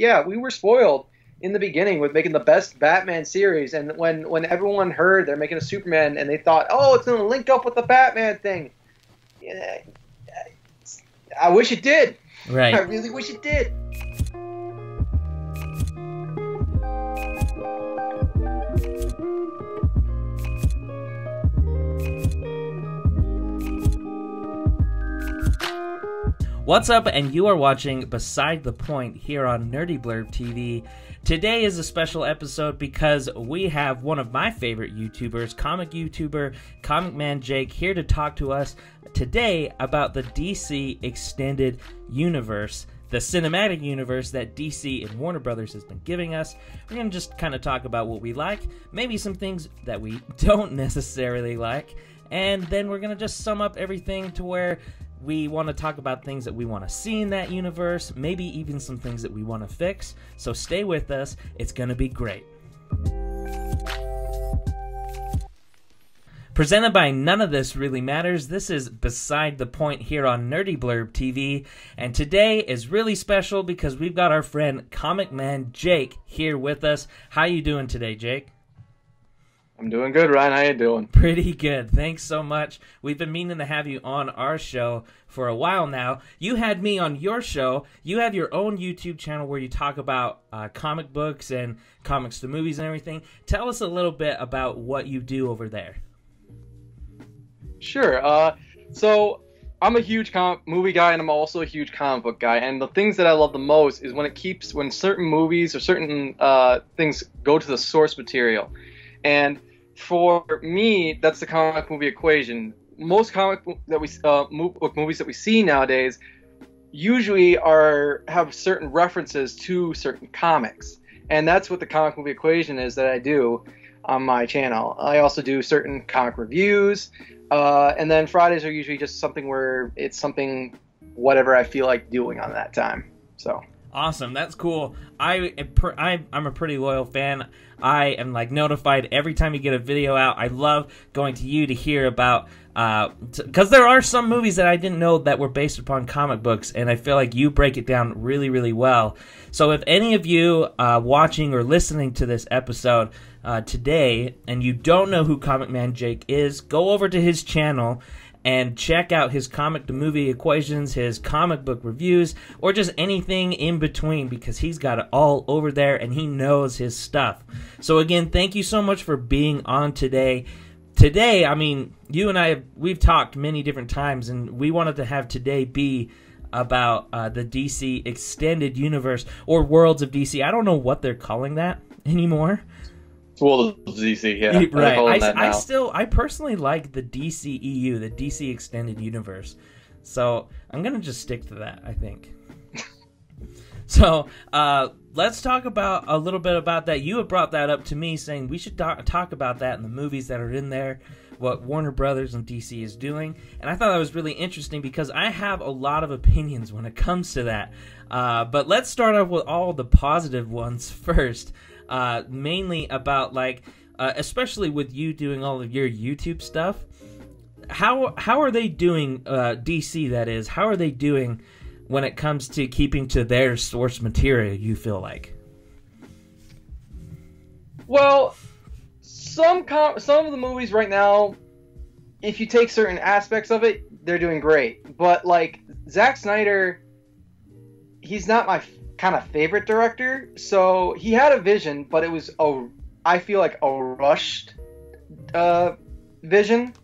yeah, we were spoiled in the beginning with making the best Batman series, and when when everyone heard they're making a Superman, and they thought, oh, it's gonna link up with the Batman thing. Yeah, I wish it did. Right. I really wish it did. What's up, and you are watching Beside the Point here on Nerdy Blurb TV. Today is a special episode because we have one of my favorite YouTubers, comic YouTuber, Comic Man Jake, here to talk to us today about the DC Extended Universe, the cinematic universe that DC and Warner Brothers has been giving us. We're going to just kind of talk about what we like, maybe some things that we don't necessarily like, and then we're going to just sum up everything to where we want to talk about things that we want to see in that universe, maybe even some things that we want to fix. So stay with us, it's going to be great. Presented by None of This Really Matters, this is Beside the Point here on Nerdy Blurb TV, and today is really special because we've got our friend Comic Man Jake here with us. How you doing today, Jake? I'm doing good, Ryan. How you doing? Pretty good. Thanks so much. We've been meaning to have you on our show for a while now. You had me on your show. You have your own YouTube channel where you talk about uh, comic books and comics to movies and everything. Tell us a little bit about what you do over there. Sure. Uh, so I'm a huge comic movie guy, and I'm also a huge comic book guy. And the things that I love the most is when it keeps when certain movies or certain uh, things go to the source material. And for me, that's the comic movie equation. Most comic that we uh, movies that we see nowadays usually are have certain references to certain comics, and that's what the comic movie equation is that I do on my channel. I also do certain comic reviews, uh, and then Fridays are usually just something where it's something whatever I feel like doing on that time. So Awesome, that's cool. I, I I'm a pretty loyal fan. I am like notified every time you get a video out. I love going to you to hear about because uh, there are some movies that I didn't know that were based upon comic books, and I feel like you break it down really, really well. So if any of you uh, watching or listening to this episode uh, today and you don't know who Comic Man Jake is, go over to his channel and check out his comic to movie equations, his comic book reviews, or just anything in between because he's got it all over there and he knows his stuff. So again, thank you so much for being on today. Today, I mean, you and I have we've talked many different times and we wanted to have today be about uh, the DC extended universe or worlds of DC. I don't know what they're calling that anymore. Well, DC, yeah. Right. I, I, still, I personally like the DCEU, the DC Extended Universe. So I'm gonna just stick to that. I think. so uh, let's talk about a little bit about that. You have brought that up to me, saying we should talk, talk about that in the movies that are in there, what Warner Brothers and DC is doing, and I thought that was really interesting because I have a lot of opinions when it comes to that. Uh, but let's start off with all the positive ones first uh, mainly about like, uh, especially with you doing all of your YouTube stuff. How how are they doing? Uh, DC that is. How are they doing when it comes to keeping to their source material? You feel like? Well, some some of the movies right now, if you take certain aspects of it, they're doing great. But like Zack Snyder, he's not my kind of favorite director. So he had a vision, but it was a I feel like a rushed uh, vision.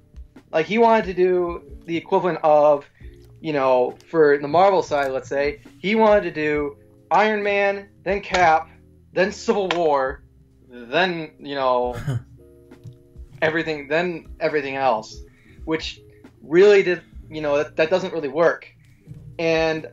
Like he wanted to do the equivalent of, you know, for the Marvel side, let's say, he wanted to do Iron Man, then Cap, then Civil War, then you know everything, then everything else, which really did you know that, that doesn't really work. And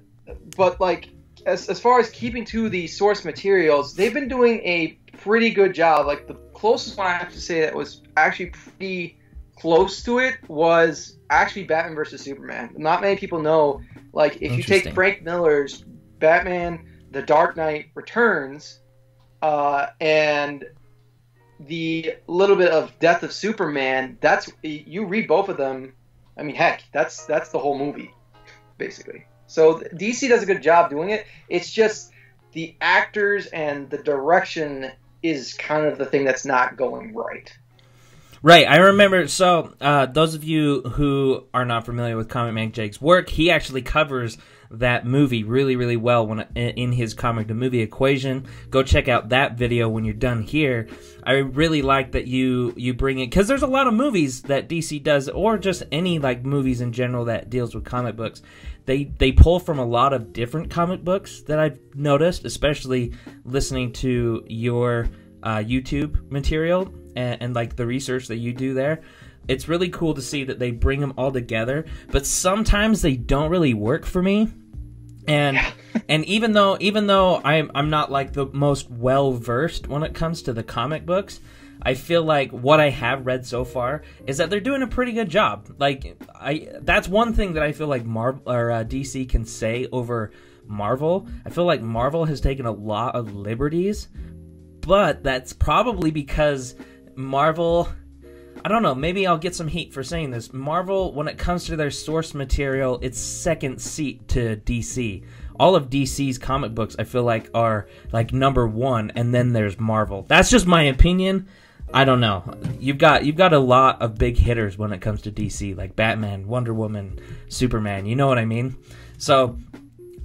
but like as, as far as keeping to the source materials, they've been doing a pretty good job. Like the closest one I have to say that was actually pretty close to it was actually Batman versus Superman. Not many people know. Like if you take Frank Miller's Batman: The Dark Knight Returns, uh, and the little bit of Death of Superman, that's you read both of them. I mean, heck, that's that's the whole movie, basically. So DC does a good job doing it. It's just the actors and the direction is kind of the thing that's not going right. Right, I remember. So, uh, those of you who are not familiar with Comic Man Jake's work, he actually covers that movie really, really well when in his comic to movie equation. Go check out that video when you're done here. I really like that you you bring it because there's a lot of movies that DC does, or just any like movies in general that deals with comic books. They they pull from a lot of different comic books that I've noticed, especially listening to your uh, YouTube material and, and like the research that you do there it's really cool to see that they bring them all together but sometimes they don't really work for me and yeah. and even though even though I'm I'm not like the most well versed when it comes to the comic books, I feel like what I have read so far is that they're doing a pretty good job. Like I that's one thing that I feel like Marvel or uh, DC can say over Marvel. I feel like Marvel has taken a lot of liberties, but that's probably because Marvel I don't know. Maybe I'll get some heat for saying this. Marvel, when it comes to their source material, it's second seat to DC. All of DC's comic books, I feel like, are like number one, and then there's Marvel. That's just my opinion. I don't know. You've got you've got a lot of big hitters when it comes to DC, like Batman, Wonder Woman, Superman. You know what I mean? So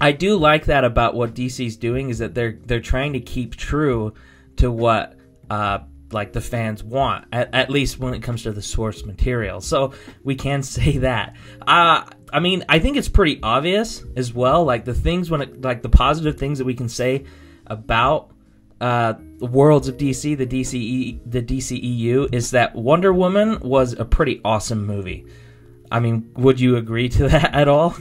I do like that about what DC's doing is that they're they're trying to keep true to what uh, like the fans want at, at, least when it comes to the source material so we can say that uh i mean i think it's pretty obvious as well like the things when it like the positive things that we can say about uh worlds of dc the dce the dceu is that wonder woman was a pretty awesome movie i mean would you agree to that at all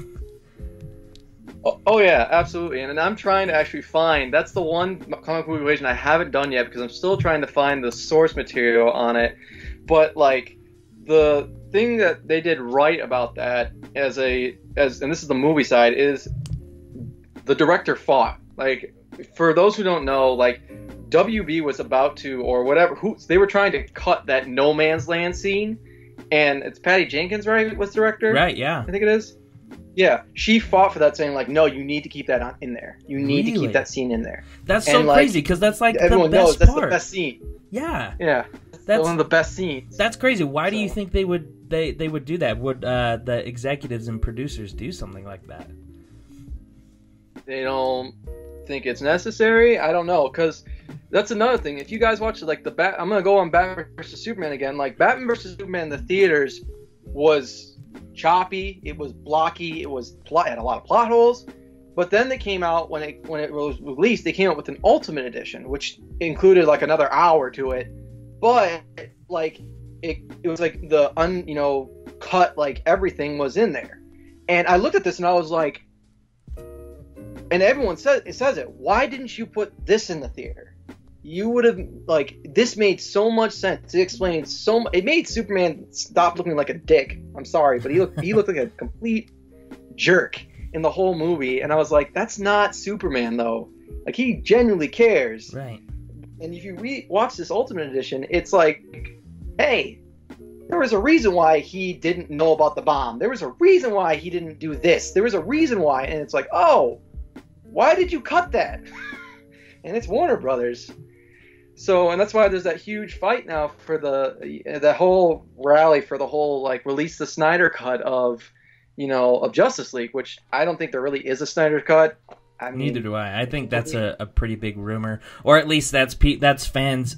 Oh, oh, yeah, absolutely. And, and I'm trying to actually find that's the one comic book equation I haven't done yet because I'm still trying to find the source material on it. But like the thing that they did right about that as a as and this is the movie side is the director fought. Like for those who don't know, like WB was about to or whatever who they were trying to cut that no man's land scene and it's Patty Jenkins, right? Was director? Right, yeah. I think it is. Yeah, she fought for that, saying like, "No, you need to keep that on, in there. You need really? to keep that scene in there." That's and, so like, crazy because that's like everyone the best knows that's part. the best scene. Yeah, yeah, that's one of the best scenes. That's crazy. Why so. do you think they would they they would do that? Would uh, the executives and producers do something like that? They don't think it's necessary. I don't know because that's another thing. If you guys watch like the bat, I'm gonna go on Batman versus Superman again. Like Batman versus Superman the theaters was choppy, it was blocky, it was plot had a lot of plot holes. But then they came out when it when it was released, they came out with an Ultimate Edition, which included like another hour to it. But like it, it was like the un you know cut like everything was in there. And I looked at this and I was like, and everyone says it says it. Why didn't you put this in the theater? you would have like this made so much sense. It explained so much. It made Superman stop looking like a dick. I'm sorry, but he looked he looked like a complete jerk in the whole movie, and I was like, that's not Superman though. Like he genuinely cares. Right. And if you re- watch this Ultimate Edition, it's like, hey, there was a reason why he didn't know about the bomb. There was a reason why he didn't do this. There was a reason why, and it's like, oh, why did you cut that? and it's Warner Brothers. So, and that's why there's that huge fight now for the the whole rally for the whole like release the Snyder cut of, you know, of Justice League, which I don't think there really is a Snyder cut. I mean, Neither do I. I think that's a, a pretty big rumor, or at least that's that's fans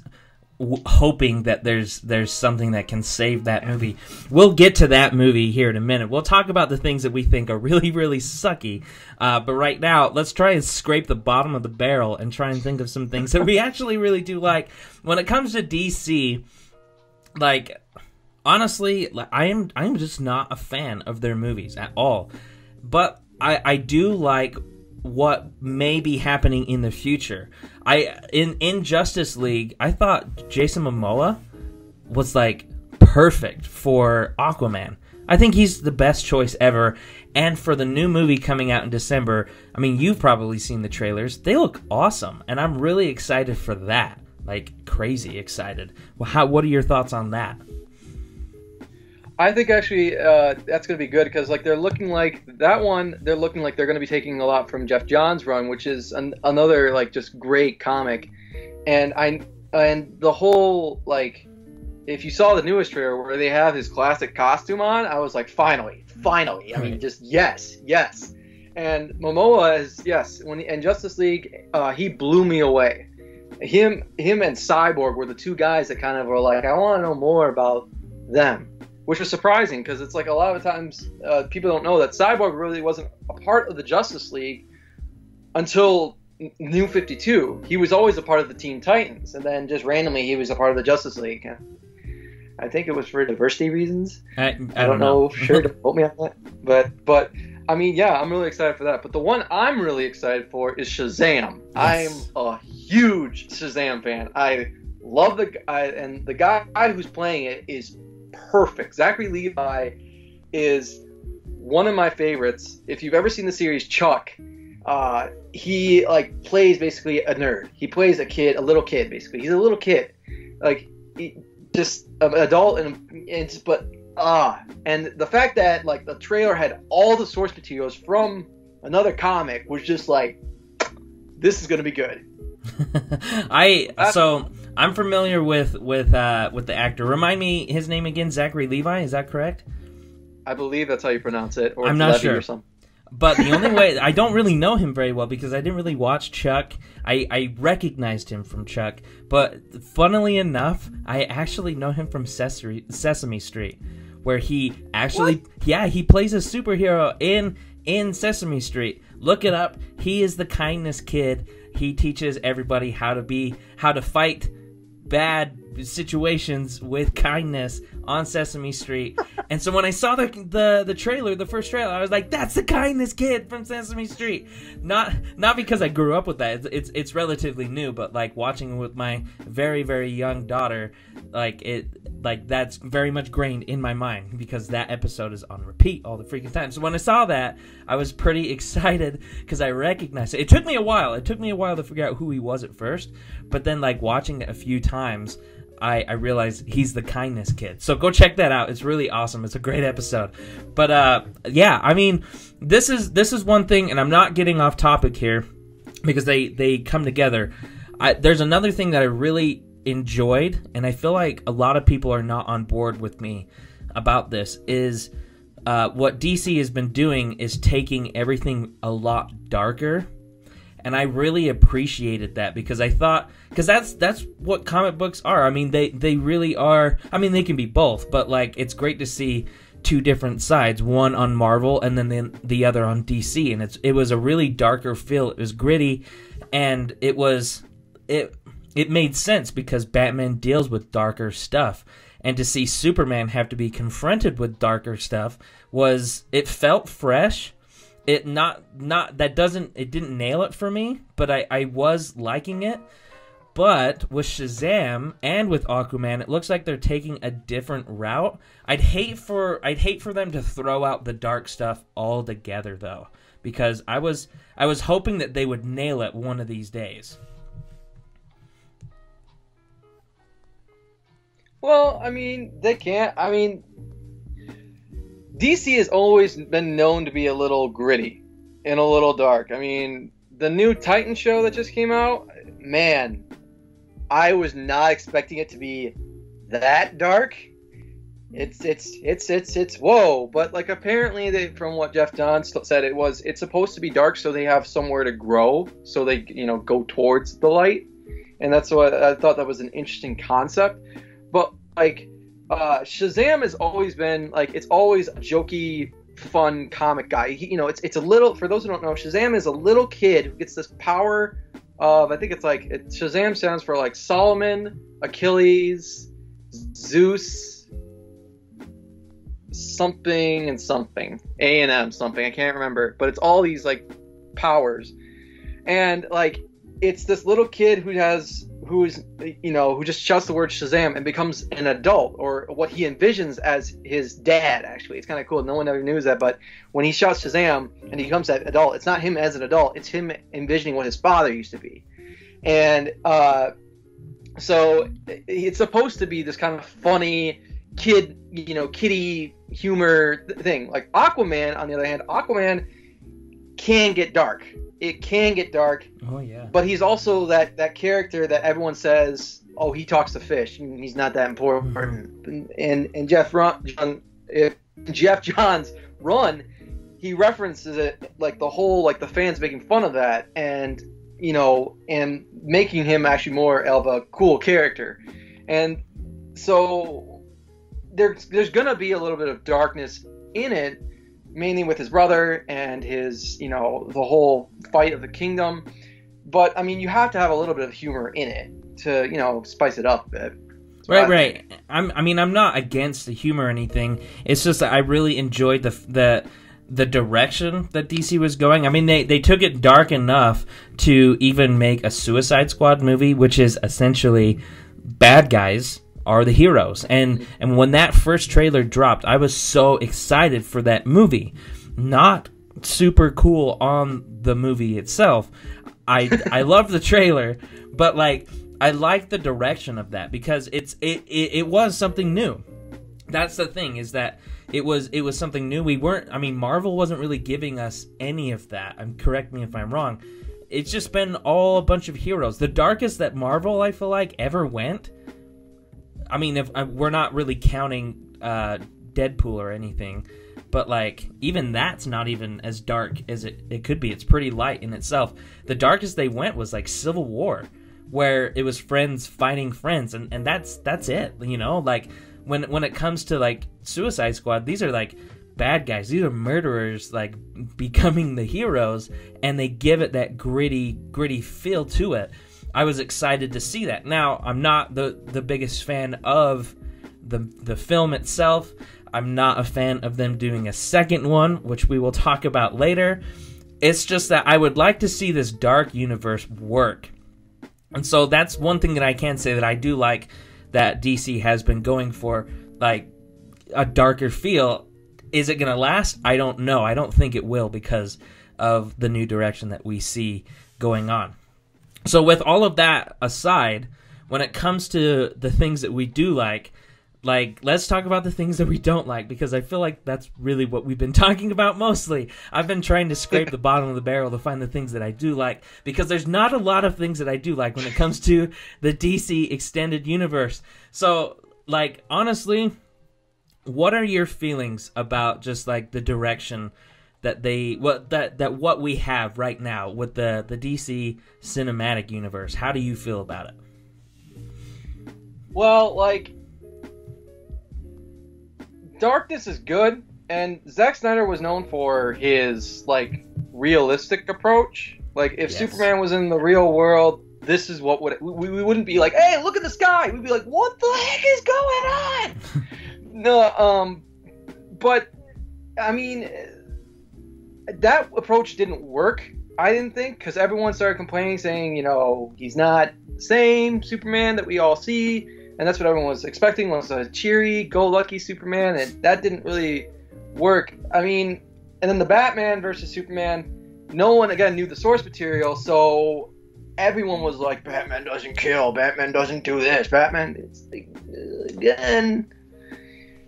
w- hoping that there's there's something that can save that movie. We'll get to that movie here in a minute. We'll talk about the things that we think are really really sucky. Uh, but right now, let's try and scrape the bottom of the barrel and try and think of some things that we actually really do like. When it comes to DC, like honestly, I am I am just not a fan of their movies at all. But I I do like what may be happening in the future. I in in Justice League, I thought Jason Momoa was like perfect for Aquaman. I think he's the best choice ever. And for the new movie coming out in December, I mean, you've probably seen the trailers. They look awesome, and I'm really excited for that. Like crazy excited. Well, how? What are your thoughts on that? I think actually uh, that's going to be good because like they're looking like that one. They're looking like they're going to be taking a lot from Geoff Johns' run, which is an, another like just great comic. And I and the whole like, if you saw the newest trailer where they have his classic costume on, I was like, finally, finally. I mean, just yes, yes. And Momoa is yes. When in Justice League, uh, he blew me away. Him, him, and Cyborg were the two guys that kind of were like, I want to know more about them which was surprising because it's like a lot of times uh, people don't know that Cyborg really wasn't a part of the Justice League until New 52. He was always a part of the Teen Titans, and then just randomly he was a part of the Justice League. I think it was for diversity reasons. I, I, I don't, don't know. know. sure, don't quote me on that. But but I mean, yeah, I'm really excited for that. But the one I'm really excited for is Shazam. Yes. I'm a huge Shazam fan. I love the guy, and the guy who's playing it is perfect. Zachary Levi is one of my favorites. If you've ever seen the series Chuck, uh, he like plays basically a nerd. He plays a kid, a little kid, basically. He's a little kid, like he, just an adult, and it's but ah, and the fact that like the trailer had all the source materials from another comic was just like, this is gonna be good. I so I'm familiar with with uh with the actor. Remind me his name again. Zachary Levi. Is that correct? I believe that's how you pronounce it, or I'm not Levy sure. or something. But the only way I don't really know him very well because I didn't really watch Chuck. I, I recognized him from Chuck, but funnily enough, I actually know him from Sesame, Sesame Street, where he actually yeah he plays a superhero in in Sesame Street. Look it up. He is the kindness kid. He teaches everybody how to be how to fight bad situations with kindness on Sesame Street. and so when I saw the, the the trailer, the first trailer, I was like, "That's the kindness kid from Sesame Street." Not not because I grew up with that. It's it's, it's relatively new, but like watching with my very very young daughter, like it like that's very much grained in my mind because that episode is on repeat all the freaking time. So when I saw that, I was pretty excited because I recognized it. It took me a while. It took me a while to figure out who he was at first, but then like watching it a few times. I, I realized he's the kindness kid. So go check that out. It's really awesome. It's a great episode. But uh yeah, I mean this is this is one thing and I'm not getting off topic here because they they come together. I, there's another thing that I really enjoyed and I feel like a lot of people are not on board with me about this is uh, what DC has been doing is taking everything a lot darker and I really appreciated that because I thought because that's that's what comic books are. I mean, they they really are. I mean, they can be both, but like it's great to see two different sides, one on Marvel and then the, the other on DC, and it's it was a really darker feel. It was gritty, and it was it it made sense because Batman deals with darker stuff. And to see Superman have to be confronted with darker stuff was it felt fresh. It not not that doesn't it didn't nail it for me but i i was liking it. But with shazam and with aquaman it looks like they're taking a different route. I'd hate for i'd hate for them to throw out the dark stuff altogether though because i was i was hoping that they would nail it one of these days Well, I mean, they can't. I mean, DC has always been known to be a little gritty and a little dark. I mean, the new Titan show that just came out, man, I was not expecting it to be that dark. It's it's it's it's it's whoa, but like apparently they from what Jeff Don said it was it's supposed to be dark so they have somewhere to grow so they you know go towards the light. And that's what I thought that was an interesting concept. But like uh, Shazam has always been like it's always a jokey, fun comic guy. He, you know, it's it's a little for those who don't know, Shazam is a little kid who gets this power of I think it's like it, Shazam stands for like Solomon, Achilles, Zeus, something and something, A and M something. I can't remember, but it's all these like powers, and like it's this little kid who has who's you know who just shouts the word Shazam and becomes an adult or what he envisions as his dad. Actually, it's kind of cool. No one ever knew that, but when he shouts Shazam and he becomes that adult, it's not him as an adult. It's him envisioning what his father used to be, and uh, so it's supposed to be this kind of funny kid, you know, kitty humor thing. Like Aquaman, on the other hand, Aquaman can get dark. It can get dark, Oh yeah. but he's also that that character that everyone says, "Oh, he talks to fish. He's not that important." Mm-hmm. And and Jeff Run, John, if Geoff Johns run, he references it like the whole like the fans making fun of that, and you know, and making him actually more of a cool character, and so there's there's gonna be a little bit of darkness in it mainly with his brother and his, you know, the whole fight of the kingdom. But I mean, you have to have a little bit of humor in it to, you know, spice it up a bit. Right, right. I'm. I mean, I'm not against the humor or anything. It's just that I really enjoyed the the the direction that DC was going. I mean, they they took it dark enough to even make a Suicide Squad movie, which is essentially bad guys are the heroes. And and when that first trailer dropped, I was so excited for that movie. Not super cool on the movie itself. I I love the trailer, but like I like the direction of that because it's it, it it was something new. That's the thing is that it was it was something new. We weren't I mean Marvel wasn't really giving us any of that. And correct me if I'm wrong. It's just been all a bunch of heroes. The darkest that Marvel I feel like ever went. I mean if uh, we're not really counting uh Deadpool or anything, but like even that's not even as dark as it, it could be. It's pretty light in itself. The darkest they went was like Civil War, where it was friends fighting friends, and, and that's that's it. You know, like when when it comes to like Suicide Squad, these are like bad guys. These are murderers, like becoming the heroes, and they give it that gritty gritty feel to it. I was excited to see that. Now I'm not the the biggest fan of the the film itself. I'm not a fan of them doing a second one, which we will talk about later. It's just that I would like to see this dark universe work. And so that's one thing that I can say that I do like that DC has been going for like a darker feel. Is it going to last? I don't know. I don't think it will because of the new direction that we see going on. So with all of that aside, when it comes to the things that we do like, like let's talk about the things that we don't like because I feel like that's really what we've been talking about mostly. I've been trying to scrape the bottom of the barrel to find the things that I do like because there's not a lot of things that I do like when it comes to the DC extended universe. So, like honestly, what are your feelings about just like the direction that they what that that what we have right now with the the DC cinematic universe? How do you feel about it? Well, like darkness is good, and Zack Snyder was known for his like realistic approach. Like if Yes. Superman was in the real world, this is what would we, we wouldn't be like, hey, look at the sky. We'd be like, what the heck is going on? no, um, but I mean, that approach didn't work. I didn't think because everyone started complaining, saying, you know, he's not the same Superman that we all see, and that's what everyone was expecting was a cheery, go-lucky Superman, and that didn't really work. I mean, and then the Batman versus Superman, no one again knew the source material, so everyone was like, Batman doesn't kill, Batman doesn't do this, Batman it's again,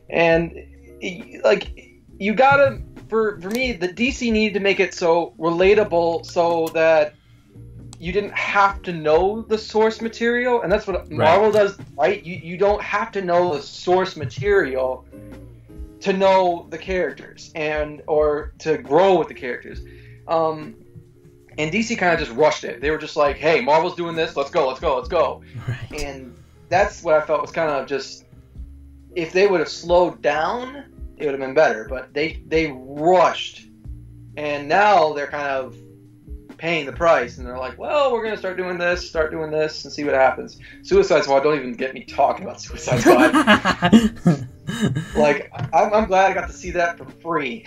and like you gotta for for me the DC needed to make it so relatable so that you didn't have to know the source material and that's what Marvel does right? You you don't have to know the source material to know the characters and or to grow with the characters. Um and DC kind of just rushed it. They were just like hey Marvel's doing this. Let's go. Let's go. Let's go. Right. and that's what I felt was kind of just if they would have slowed down, it would have been better. But they they rushed, and now they're kind of paying the price, and they're like, well, we're gonna start doing this, start doing this, and see what happens. Suicide Squad, don't even get me talking about Suicide Squad. like, I'm, I'm glad I got to see that for free.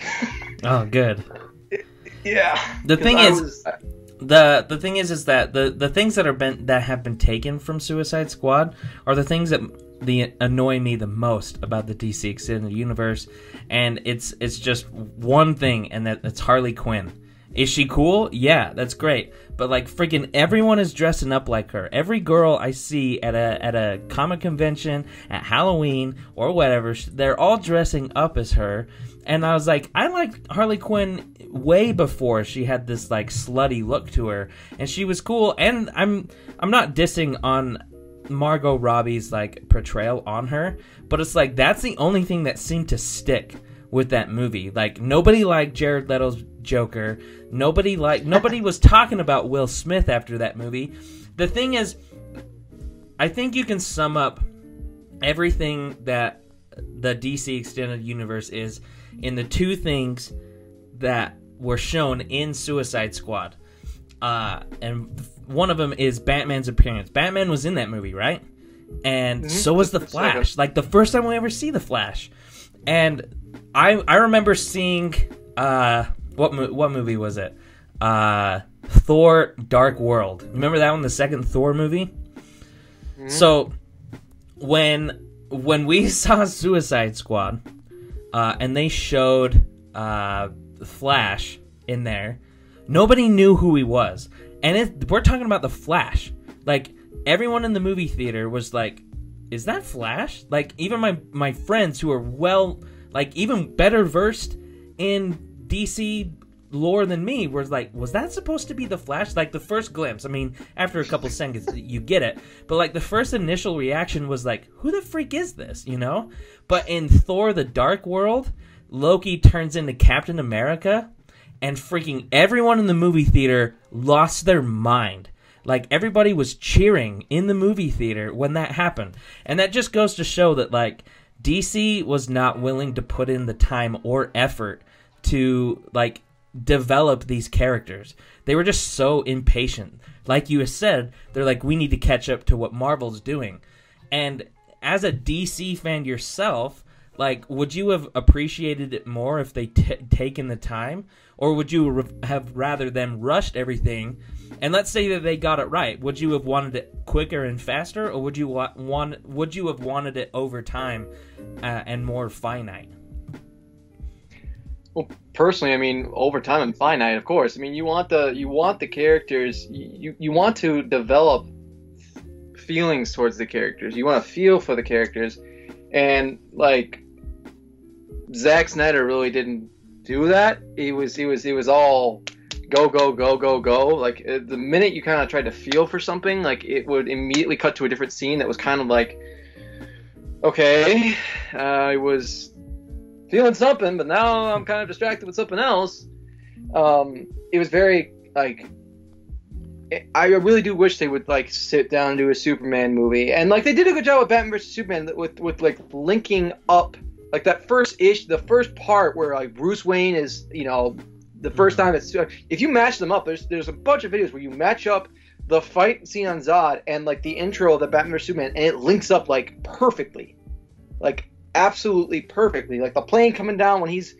oh, good. yeah. The thing I is- was- the the thing is is that the the things that are been that have been taken from Suicide Squad are the things that the annoy me the most about the DC extended universe, and it's it's just one thing, and that it's Harley Quinn. Is she cool? Yeah, that's great. But like freaking everyone is dressing up like her. Every girl I see at a at a comic convention, at Halloween or whatever, they're all dressing up as her. And I was like, I liked Harley Quinn way before she had this like slutty look to her, and she was cool. And I'm I'm not dissing on Margot Robbie's like portrayal on her, but it's like that's the only thing that seemed to stick with that movie. Like nobody liked Jared Leto's Joker. Nobody like nobody was talking about Will Smith after that movie. The thing is I think you can sum up everything that the DC extended universe is in the two things that were shown in Suicide Squad. Uh, and one of them is Batman's appearance. Batman was in that movie, right? And mm-hmm. so was the Flash. Like the first time we ever see the Flash. And I I remember seeing uh what what movie was it? Uh Thor Dark World. Remember that one the second Thor movie? Mm-hmm. So when when we saw Suicide Squad uh and they showed uh Flash in there, nobody knew who he was. And it, we're talking about the Flash. Like everyone in the movie theater was like, "Is that Flash?" Like even my my friends who are well, like even better versed in DC lore than me was like, "Was that supposed to be the Flash?" Like the first glimpse. I mean, after a couple seconds, you get it. But like the first initial reaction was like, "Who the freak is this?" You know. But in Thor: The Dark World, Loki turns into Captain America and freaking everyone in the movie theater lost their mind. Like everybody was cheering in the movie theater when that happened. And that just goes to show that like DC was not willing to put in the time or effort to like develop these characters. They were just so impatient. Like you said, they're like we need to catch up to what Marvel's doing. And as a DC fan yourself, like would you have appreciated it more if they t- taken the time? Or would you re- have rather them rushed everything and let's say that they got it right would you have wanted it quicker and faster? Or would you wa- want would you have wanted it over time uh, and more finite? Well personally i mean over time and finite of course. I mean you want the you want the characters you you want to develop feelings towards the characters. You want to feel for the characters. And like Zack Snyder really didn't do that. He was he was he was all go go go go go. Like uh, the minute you kind of tried to feel for something, like it would immediately cut to a different scene that was kind of like, okay, uh, I was feeling something, but now I'm kind of distracted with something else. Um, it was very like I really do wish they would like sit down and do a Superman movie, and like they did a good job with Batman vs Superman with with like linking up like that first ish, the first part where like Bruce Wayne is, you know, the first mm-hmm. time it's if you match them up, there's there's a bunch of videos where you match up the fight scene on Zod and like the intro of the Batman vs Superman, and it links up like perfectly, like absolutely perfectly. Like the plane coming down when he's,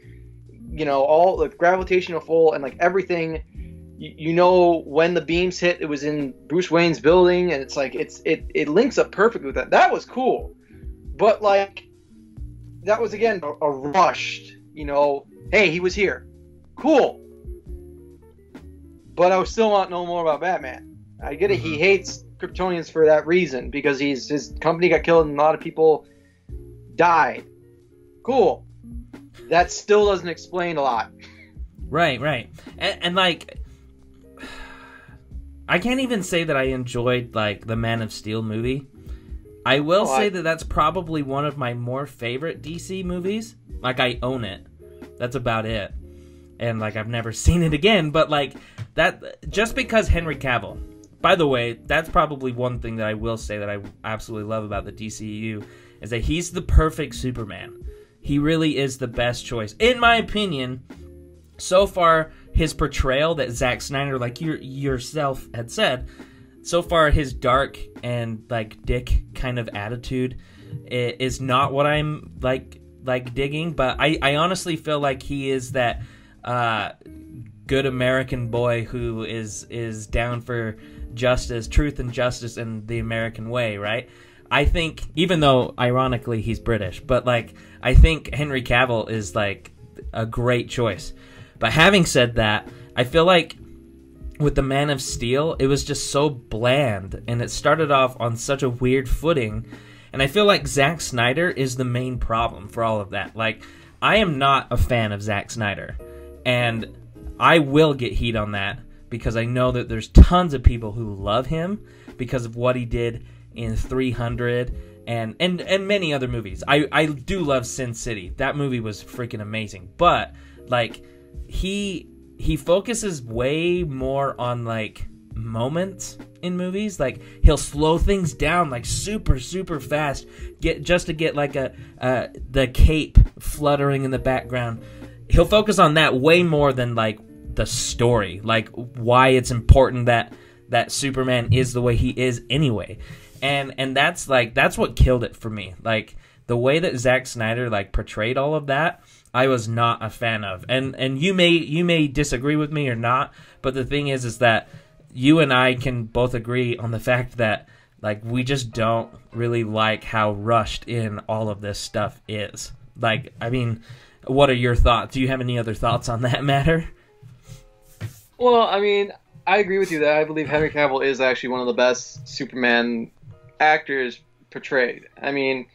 you know, all the gravitational full and like everything. You, you know when the beams hit, it was in Bruce Wayne's building, and it's like it's it it links up perfectly with that. That was cool, but like that was again a, a rushed, you know, hey, he was here. Cool. But I still want to know more about Batman. I get it. Mm-hmm. He hates Kryptonians for that reason because he's his company got killed and a lot of people died. Cool. That still doesn't explain a lot. Right, right, and, and like, I can't even say that I enjoyed like the Man of Steel movie I will oh, say I... that that's probably one of my more favorite DC movies. Like I own it. That's about it. And like I've never seen it again, but like that just because Henry Cavill. By the way, that's probably one thing that I will say that I absolutely love about the DCU is that he's the perfect Superman. He really is the best choice in my opinion. So far his portrayal that Zack Snyder like you yourself had said so far his dark and like dick kind of attitude is not what I'm like like digging, but I I honestly feel like he is that uh good American boy who is is down for justice, truth and justice in the American way, right? I think even though ironically he's British, but like I think Henry Cavill is like a great choice. But having said that, I feel like with the Man of Steel, it was just so bland, and it started off on such a weird footing. And I feel like Zack Snyder is the main problem for all of that. Like, I am not a fan of Zack Snyder, and I will get heat on that because I know that there's tons of people who love him because of what he did in 300 and and and many other movies. I I do love Sin City. That movie was freaking amazing. But like he he focuses way more on like moments in movies. Like he'll slow things down like super super fast get just to get like a uh, the cape fluttering in the background. He'll focus on that way more than like the story like why it's important that that superman is the way he is anyway. And and that's like that's what killed it for me. Like the way that Zack Snyder like portrayed all of that I was not a fan of. And and you may you may disagree with me or not, but the thing is is that you and I can both agree on the fact that like we just don't really like how rushed in all of this stuff is. Like I mean, what are your thoughts? Do you have any other thoughts on that matter? Well, I mean, I agree with you that I believe Henry Cavill is actually one of the best Superman actors portrayed. I mean,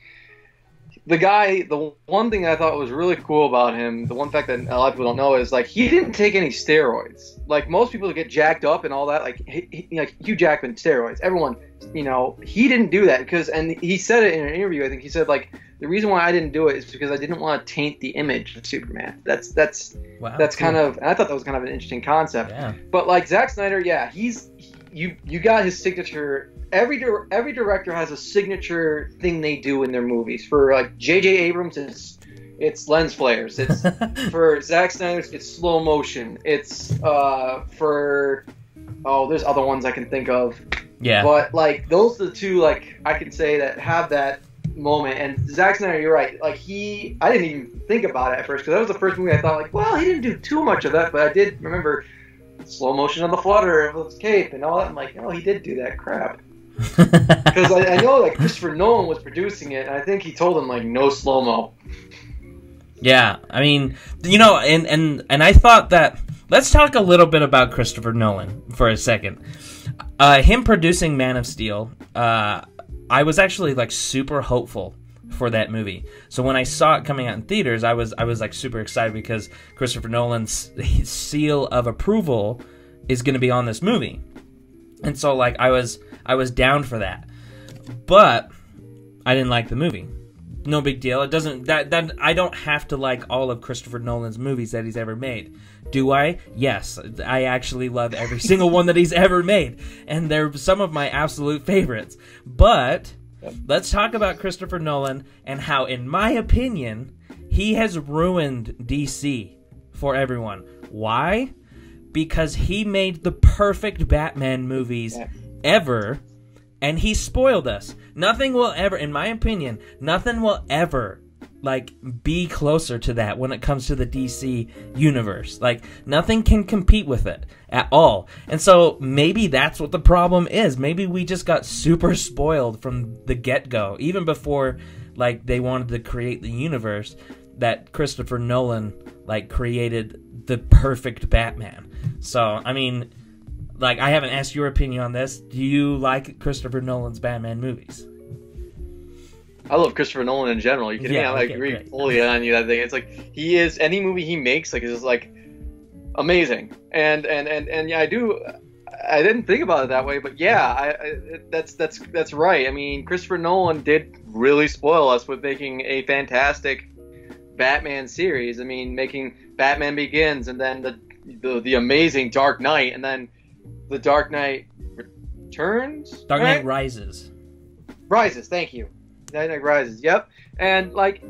the guy, the one thing I thought was really cool about him, the one fact that a lot of people don't know is like he didn't take any steroids. Like most people get jacked up and all that, like he, like Hugh Jackman steroids. Everyone, you know, he didn't do that because, and he said it in an interview. I think he said like the reason why I didn't do it is because I didn't want to taint the image of Superman. That's that's wow, that's cool. kind of. I thought that was kind of an interesting concept. Yeah. But like Zack Snyder, yeah, he's you you got his signature every every director has a signature thing they do in their movies. For like J.J. Abrams, it's it's lens flares. It's for Zack Snyder, it's slow motion. It's uh, for oh, there's other ones I can think of. Yeah. But like those are the two like I can say that have that moment. And Zack Snyder, you're right. Like he, I didn't even think about it at first because that was the first movie I thought like, well, he didn't do too much of that, but I did remember slow motion on the flutter of his cape and all that. I'm like, oh, he did do that crap. Because I, I, know like Christopher Nolan was producing it, and I think he told him like no slow mo. Yeah, I mean, you know, and and and I thought that let's talk a little bit about Christopher Nolan for a second. Uh, him producing Man of Steel, uh, I was actually like super hopeful for that movie. So when I saw it coming out in theaters, I was I was like super excited because Christopher Nolan's seal of approval is going to be on this movie. And so like I was I was down for that. But I didn't like the movie. No big deal. It doesn't that that I don't have to like all of Christopher Nolan's movies that he's ever made. Do I? Yes. I actually love every single one that he's ever made. And they're some of my absolute favorites. But let's talk about Christopher Nolan and how in my opinion he has ruined DC for everyone. Why? because he made the perfect Batman movies yeah. ever and he spoiled us. Nothing will ever in my opinion, nothing will ever like be closer to that when it comes to the DC universe. Like nothing can compete with it at all. And so maybe that's what the problem is. Maybe we just got super spoiled from the get-go even before like they wanted to create the universe that Christopher Nolan like created the perfect Batman. So, I mean, like I haven't asked your opinion on this. Do you like Christopher Nolan's Batman movies? I love Christopher Nolan in general. You can yeah, I okay, agree great. fully on you that thing. It's like he is any movie he makes like is like amazing. And and and and yeah, I do. I didn't think about it that way, but yeah, I, I, that's that's that's right. I mean, Christopher Nolan did really spoil us with making a fantastic Batman series. I mean, making Batman Begins and then the the, the amazing Dark Knight, and then the Dark Knight Returns. Dark Knight right? Rises. Rises. Thank you. Dark Knight Rises. Yep. And like,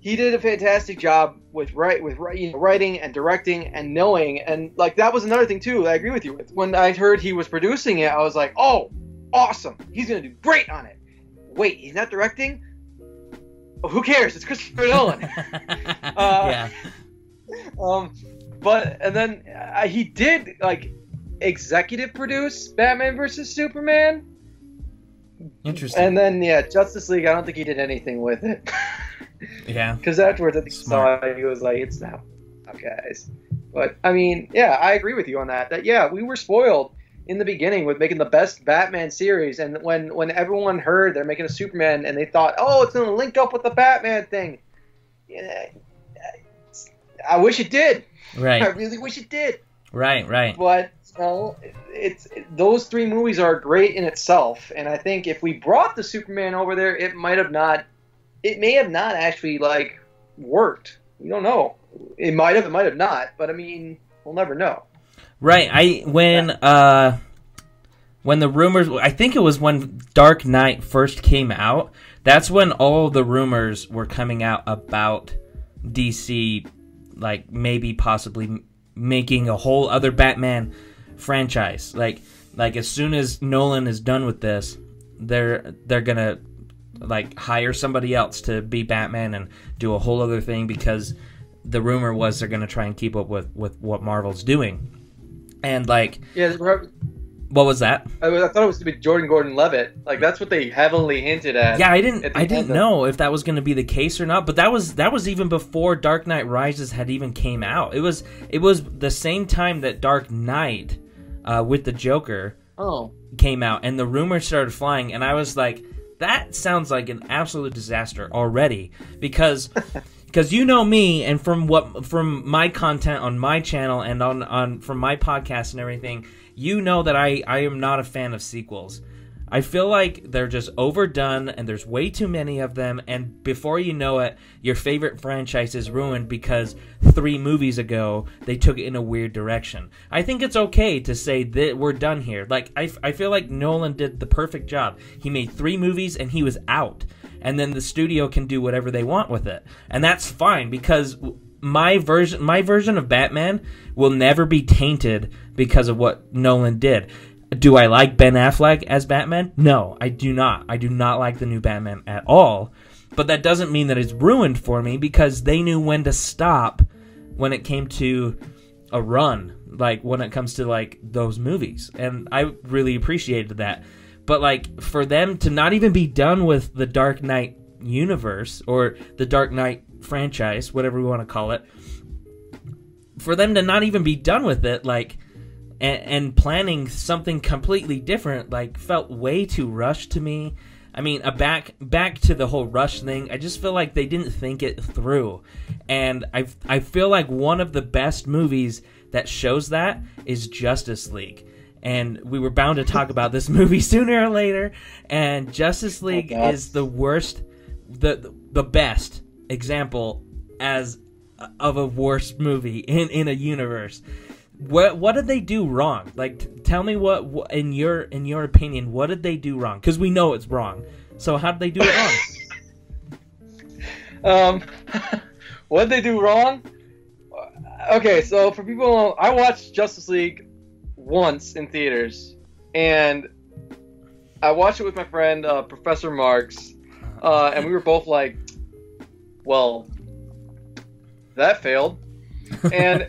he did a fantastic job with right with you know, writing and directing and knowing, and like that was another thing too. I agree with you with. When I heard he was producing it, I was like, oh, awesome. He's gonna do great on it. Wait, he's not directing. Oh, who cares? It's Christopher Nolan. uh, yeah. Um, but and then uh, he did like executive produce Batman versus Superman. Interesting. And then yeah, Justice League. I don't think he did anything with it. yeah. Because afterwards, I think Smart. saw he was like, "It's now, guys." But I mean, yeah, I agree with you on that. That yeah, we were spoiled in the beginning with making the best Batman series, and when when everyone heard they're making a Superman, and they thought, oh, it's gonna link up with the Batman thing. Yeah, I wish it did. Right. I really wish it did. Right. Right. But know, it's it, those three movies are great in itself, and I think if we brought the Superman over there, it might have not. It may have not actually like worked. We don't know. It might have. It might have not. But I mean, we'll never know. Right. I when uh when the rumors I think it was when Dark Knight first came out, that's when all the rumors were coming out about DC like maybe possibly making a whole other Batman franchise. Like like as soon as Nolan is done with this, they're they're going to like hire somebody else to be Batman and do a whole other thing because the rumor was they're going to try and keep up with with what Marvel's doing. And like Yeah, what was that? I, I thought it was to be Jordan Gordon Levitt. Like that's what they heavily hinted at. Yeah, I didn't I didn't of- know if that was going to be the case or not, but that was that was even before Dark Knight Rises had even came out. It was it was the same time that Dark Knight uh, with the Joker Oh. came out and the rumors started flying and I was like that sounds like an absolute disaster already because because you know me and from what from my content on my channel and on on from my podcast and everything you know that I I am not a fan of sequels I feel like they're just overdone and there's way too many of them and before you know it your favorite franchise is ruined because 3 movies ago they took it in a weird direction. I think it's okay to say that we're done here. Like I, I feel like Nolan did the perfect job. He made 3 movies and he was out. And then the studio can do whatever they want with it. And that's fine because my version my version of Batman will never be tainted because of what Nolan did. Do I like Ben Affleck as Batman? No, I do not. I do not like the new Batman at all. But that doesn't mean that it's ruined for me because they knew when to stop when it came to a run, like when it comes to like those movies. And I really appreciated that. But like for them to not even be done with the Dark Knight universe or the Dark Knight franchise, whatever we want to call it, for them to not even be done with it, like and, and planning something completely different like felt way too rushed to me. I mean a back back to the whole rush thing i just feel like they didn't think it through. And i i feel like one of the best movies that shows that is justice league. And we were bound to talk about this movie sooner or later. And justice oh, league God. is the worst the the best example as of a worst movie in in a universe what what did they do wrong? Like, tell me what, what in your in your opinion, what did they do wrong? Because we know it's wrong. So how did they do it wrong? Um, what did they do wrong? Okay, so for people, I watched Justice League once in theaters, and I watched it with my friend uh, Professor Marks, uh, and we were both like, "Well, that failed." And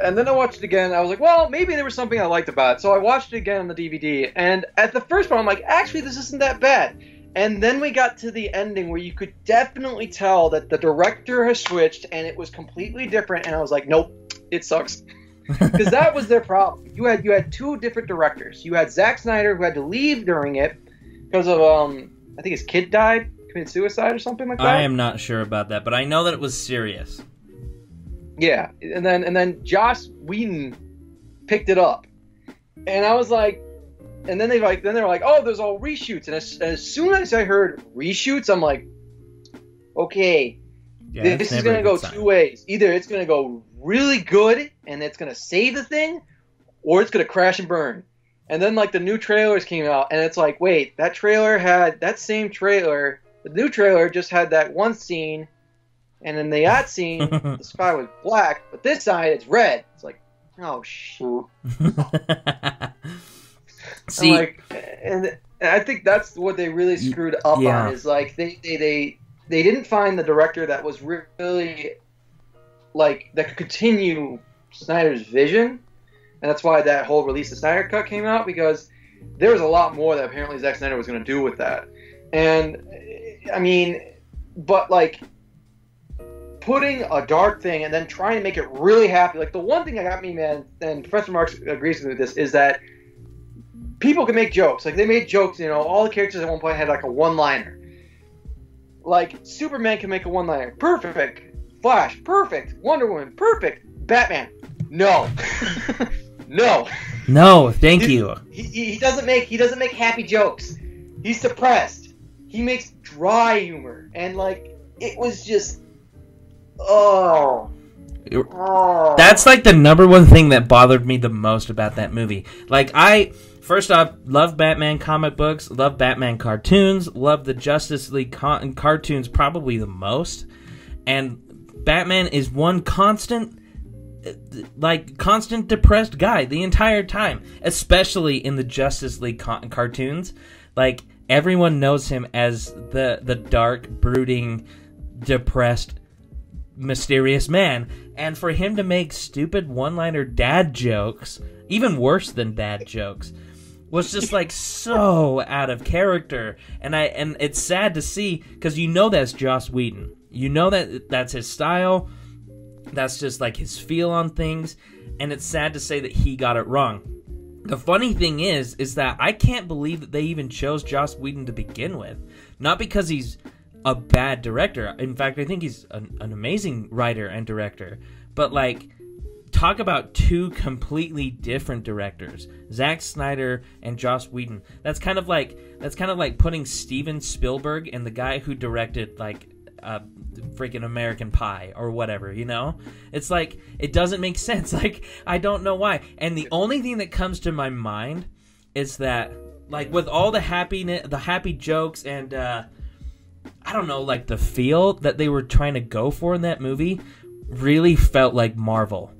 and then I watched it again. I was like, well, maybe there was something I liked about it. So I watched it again on the DVD. And at the first part, I'm like, actually, this isn't that bad. And then we got to the ending where you could definitely tell that the director has switched and it was completely different. And I was like, nope, it sucks. Because that was their problem. You had you had two different directors. You had Zack Snyder who had to leave during it because of um I think his kid died, committed suicide or something like that. I am not sure about that, but I know that it was serious. Yeah, and then and then Joss Whedon picked it up, and I was like, and then they like then they were like, oh, there's all reshoots, and as, as soon as I heard reshoots, I'm like, okay, Yeah, this is gonna go sign. two ways. Either it's gonna go really good and it's gonna save the thing, or it's gonna crash and burn. And then like the new trailers came out, and it's like, wait, that trailer had that same trailer. The new trailer just had that one scene, and in the yacht scene, the sky was black, but this side it's red. It's like, oh shoot. See, I'm like, and, and I think that's what they really screwed up yeah. on is like they, they they they didn't find the director that was really like that could continue Snyder's vision, and that's why that whole release the Snyder cut came out because there was a lot more that apparently Zack Snyder was going to do with that, and I mean, but like putting a dark thing and then trying to make it really happy. Like the one thing that got me, man, and Professor Marks agrees with me with this, is that people can make jokes. Like they made jokes, you know, all the characters at one point had like a one-liner. Like Superman can make a one-liner, perfect. Flash, perfect. Wonder Woman, perfect. Batman, no, no. No, thank He- you. He, he he doesn't make he doesn't make happy jokes. He's suppressed. He makes dry humor, and like it was just, oh, oh. That's like the number one thing that bothered me the most about that movie. Like I first off love Batman comic books, love Batman cartoons, love the Justice League con- cartoons probably the most. And Batman is one constant like constant depressed guy the entire time, especially in the Justice League con- cartoons. Like everyone knows him as the the dark, brooding, depressed mysterious man. And for him to make stupid one-liner dad jokes even worse than dad jokes was just like so out of character. And i and it's sad to see because you know that's joss whedon. You know that that's his style. That's just like his feel on things. And it's sad to say that he got it wrong. The funny thing is is that i can't believe that they even chose joss whedon to begin with. Not because he's a bad director. In fact, I think he's an, an amazing writer and director. But like, talk about two completely different directors, Zack Snyder and Joss Whedon. That's kind of like that's kind of like putting Steven Spielberg and the guy who directed like uh, freaking American Pie or whatever. You know, it's like it doesn't make sense. Like I don't know why. And the only thing that comes to my mind is that like with all the happiness, the happy jokes and. uh I don't know, like the feel that they were trying to go for in that movie really felt like Marvel.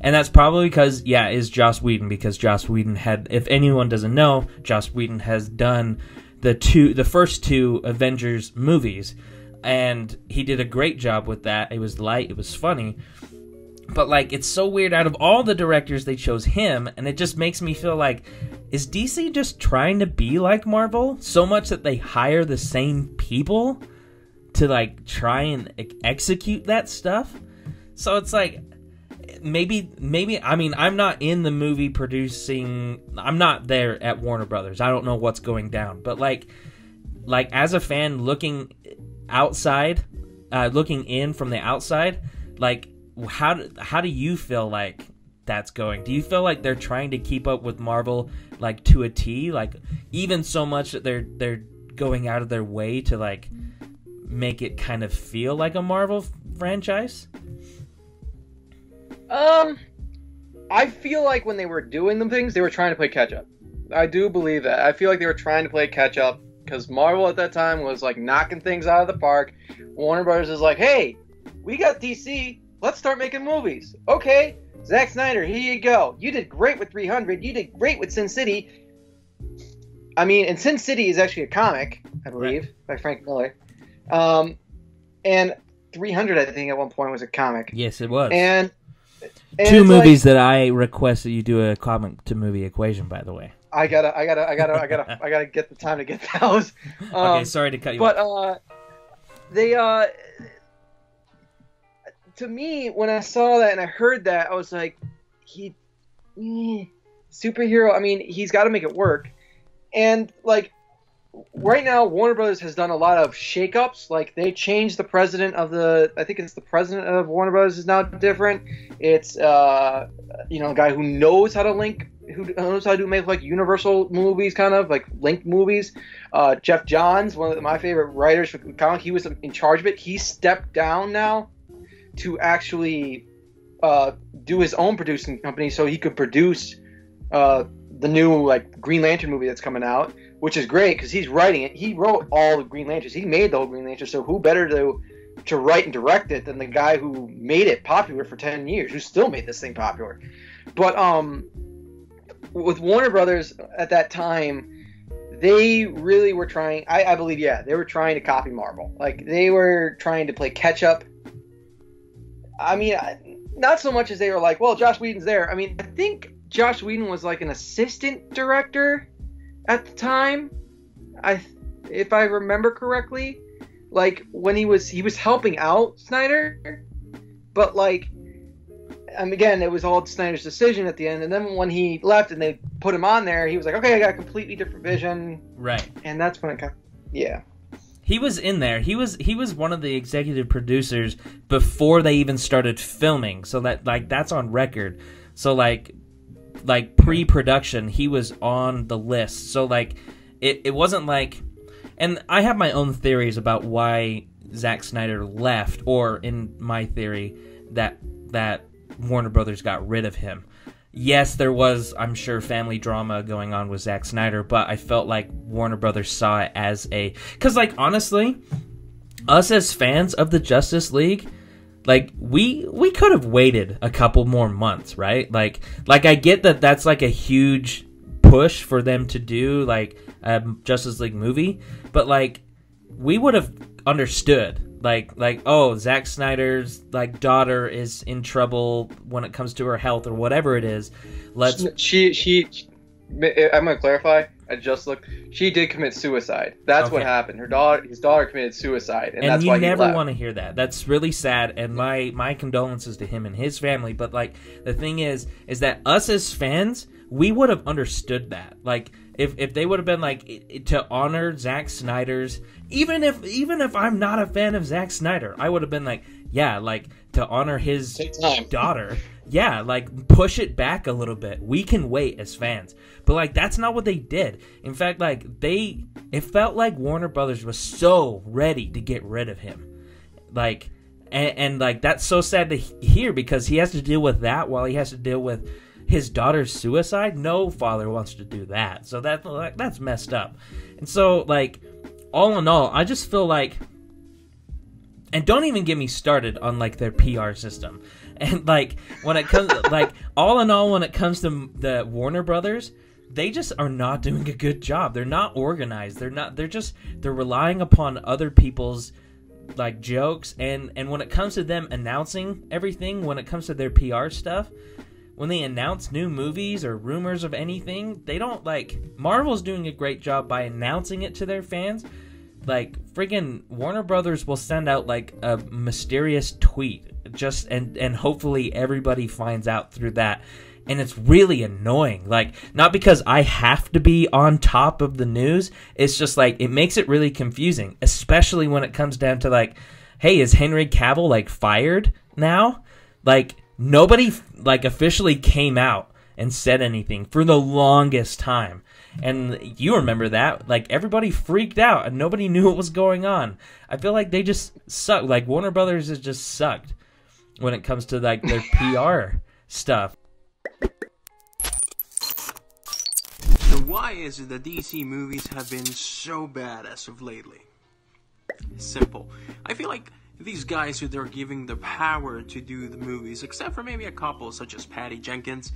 And that's probably because, yeah, is Joss Whedon because Joss Whedon had, if anyone doesn't know, Joss Whedon has done the two, the first two Avengers movies, and he did a great job with that. It was light, it was funny, but like it's so weird. Out of all the directors, they chose him, and it just makes me feel like is DC just trying to be like Marvel so much that they hire the same people to like try and execute that stuff? So it's like maybe maybe I mean I'm not in the movie producing I'm not there at Warner Brothers. I don't know what's going down. But like like as a fan looking outside uh looking in from the outside, like how do, how do you feel like that's going? Do you feel like they're trying to keep up with Marvel like to a T, like even so much that they're they're going out of their way to like make it kind of feel like a Marvel franchise? Um, I feel like when they were doing the things, they were trying to play catch up. I do believe that. I feel like they were trying to play catch up because Marvel at that time was like knocking things out of the park. Warner Brothers is like, hey, we got DC. Let's start making movies. Okay, Zack Snyder, here you go. You did great with 300. You did great with Sin City. I mean, and Sin City is actually a comic, I believe, by Frank Miller. Um, and 300, I think, at one point was a comic. Yes, it was. And, and Two it's like- movies that I request that you do a comic to movie equation, by the way. I gotta, I gotta, I gotta, I gotta, I gotta get the time to get those. Um, okay, sorry to cut you but off. uh, they uh, to me when I saw that and I heard that, I was like, he, eh, superhero. I mean, he's got to make it work, and like right now, Warner Brothers has done a lot of shakeups. Like they changed the president of the, I think it's the president of Warner Brothers is now different. It's uh, you know, a guy who knows how to link, who knows how to make like Universal movies, kind of like linked movies. Uh, Geoff Johns, one of my favorite writers for comic, he was in charge of it. He stepped down now to actually uh, do his own producing company, so he could produce uh, the new like Green Lantern movie that's coming out, which is great because he's writing it. He wrote all the Green Lanterns. He made the whole Green Lantern. So who better to to write and direct it than the guy who made it popular for ten years, who still made this thing popular? But um, with Warner Brothers at that time, they really were trying. I, I believe, yeah, they were trying to copy Marvel. Like they were trying to play catch up. I mean, not so much as they were like, well, Joss Whedon's there. I mean, I think Joss Whedon was like an assistant director at the time. I, if I remember correctly, like when he was he was helping out Snyder, but like, and again, it was all Snyder's decision at the end. And then when he left and they put him on there, he was like, okay, I got a completely different vision, Right. and that's when it got, yeah, He was in there. He was he was one of the executive producers before they even started filming. So that like that's on record. So like like pre-production, he was on the list. So like it it wasn't like and I have my own theories about why Zack Snyder left or in my theory that that Warner Brothers got rid of him. Yes, there was, I'm sure, family drama going on with Zack Snyder, but I felt like Warner Brothers saw it as a. Because, like, honestly, us as fans of the Justice League, like we we could have waited a couple more months, right? Like like I get that that's like a huge push for them to do like a Justice League movie, but like we would have understood like like oh Zack Snyder's like daughter is in trouble when it comes to her health or whatever it is. Let's she she. Eh, I'm gonna clarify. I just looked. She did commit suicide. That's what happened. Her daughter, his daughter, committed suicide, and, and that's you why never want to hear that. That's really sad, and my my condolences to him and his family. But like the thing is, is that us as fans, we would have understood that. Like if if they would have been like to honor Zack Snyder's, even if even if I'm not a fan of Zack Snyder, I would have been like, yeah, like to honor his daughter. Yeah, like push it back a little bit. We can wait as fans. But like that's not what they did. In fact, like they it felt like Warner Brothers was so ready to get rid of him. Like and, and like that's so sad to hear because he has to deal with that while he has to deal with his daughter's suicide. No father wants to do that. So that like, that's messed up. And so like all in all, I just feel like and don't even get me started on like their PR system. And like when it comes like all in all when it comes to the Warner Brothers, they just are not doing a good job. They're not organized. They're not they're just they're relying upon other people's like jokes and and when it comes to them announcing everything, when it comes to their PR stuff, when they announce new movies or rumors of anything, they don't like Marvel's doing a great job by announcing it to their fans. Like friggin' Warner Brothers will send out like a mysterious tweet just and and hopefully everybody finds out through that. And it's really annoying. Like not because I have to be on top of the news, it's just like it makes it really confusing, especially when it comes down to like hey, is Henry Cavill like fired now? Like nobody like officially came out and said anything for the longest time. And you remember that? Like everybody freaked out and nobody knew what was going on. I feel like they just suck. Like Warner Brothers has just sucked when it comes to like their PR stuff. So why is it that DC movies have been so bad as of lately? Simple. I feel like these guys who they're giving the power to do the movies, except for maybe a couple such as Patty Jenkins,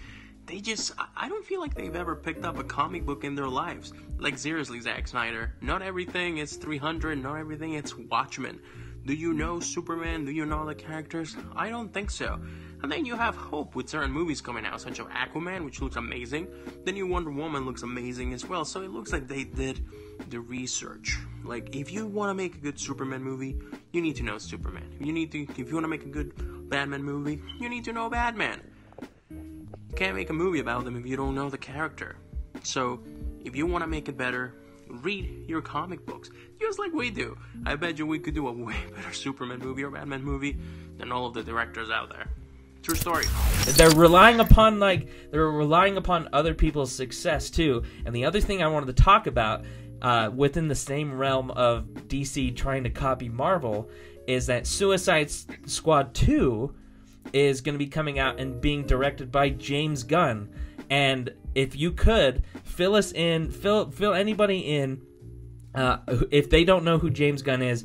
they just I- don't feel like they've ever picked up a comic book in their lives. Like seriously, Zack Snyder, not everything is 300, not everything it's Watchmen. Do you know Superman? Do you know the characters? I don't think so. And then you have hope with certain movies coming out, such as Aquaman, which looks amazing. The new Wonder Woman looks amazing as well. So it looks like they did the research. Like, if you want to make a good Superman movie, you need to know Superman. You need to, if you want to make a good Batman movie, you need to know Batman. You can't make a movie about them if you don't know the character. So, if you want to make it better, read your comic books, just like we do. I bet you we could do a way better Superman movie or Batman movie than all of the directors out there. True story. they're relying upon like they're relying upon other people's success too. And the other thing I wanted to talk about uh, within the same realm of DC trying to copy Marvel is that Suicide Squad 2 is going to be coming out and being directed by James Gunn. And if you could fill us in, fill fill anybody in, uh, if they don't know who James Gunn is,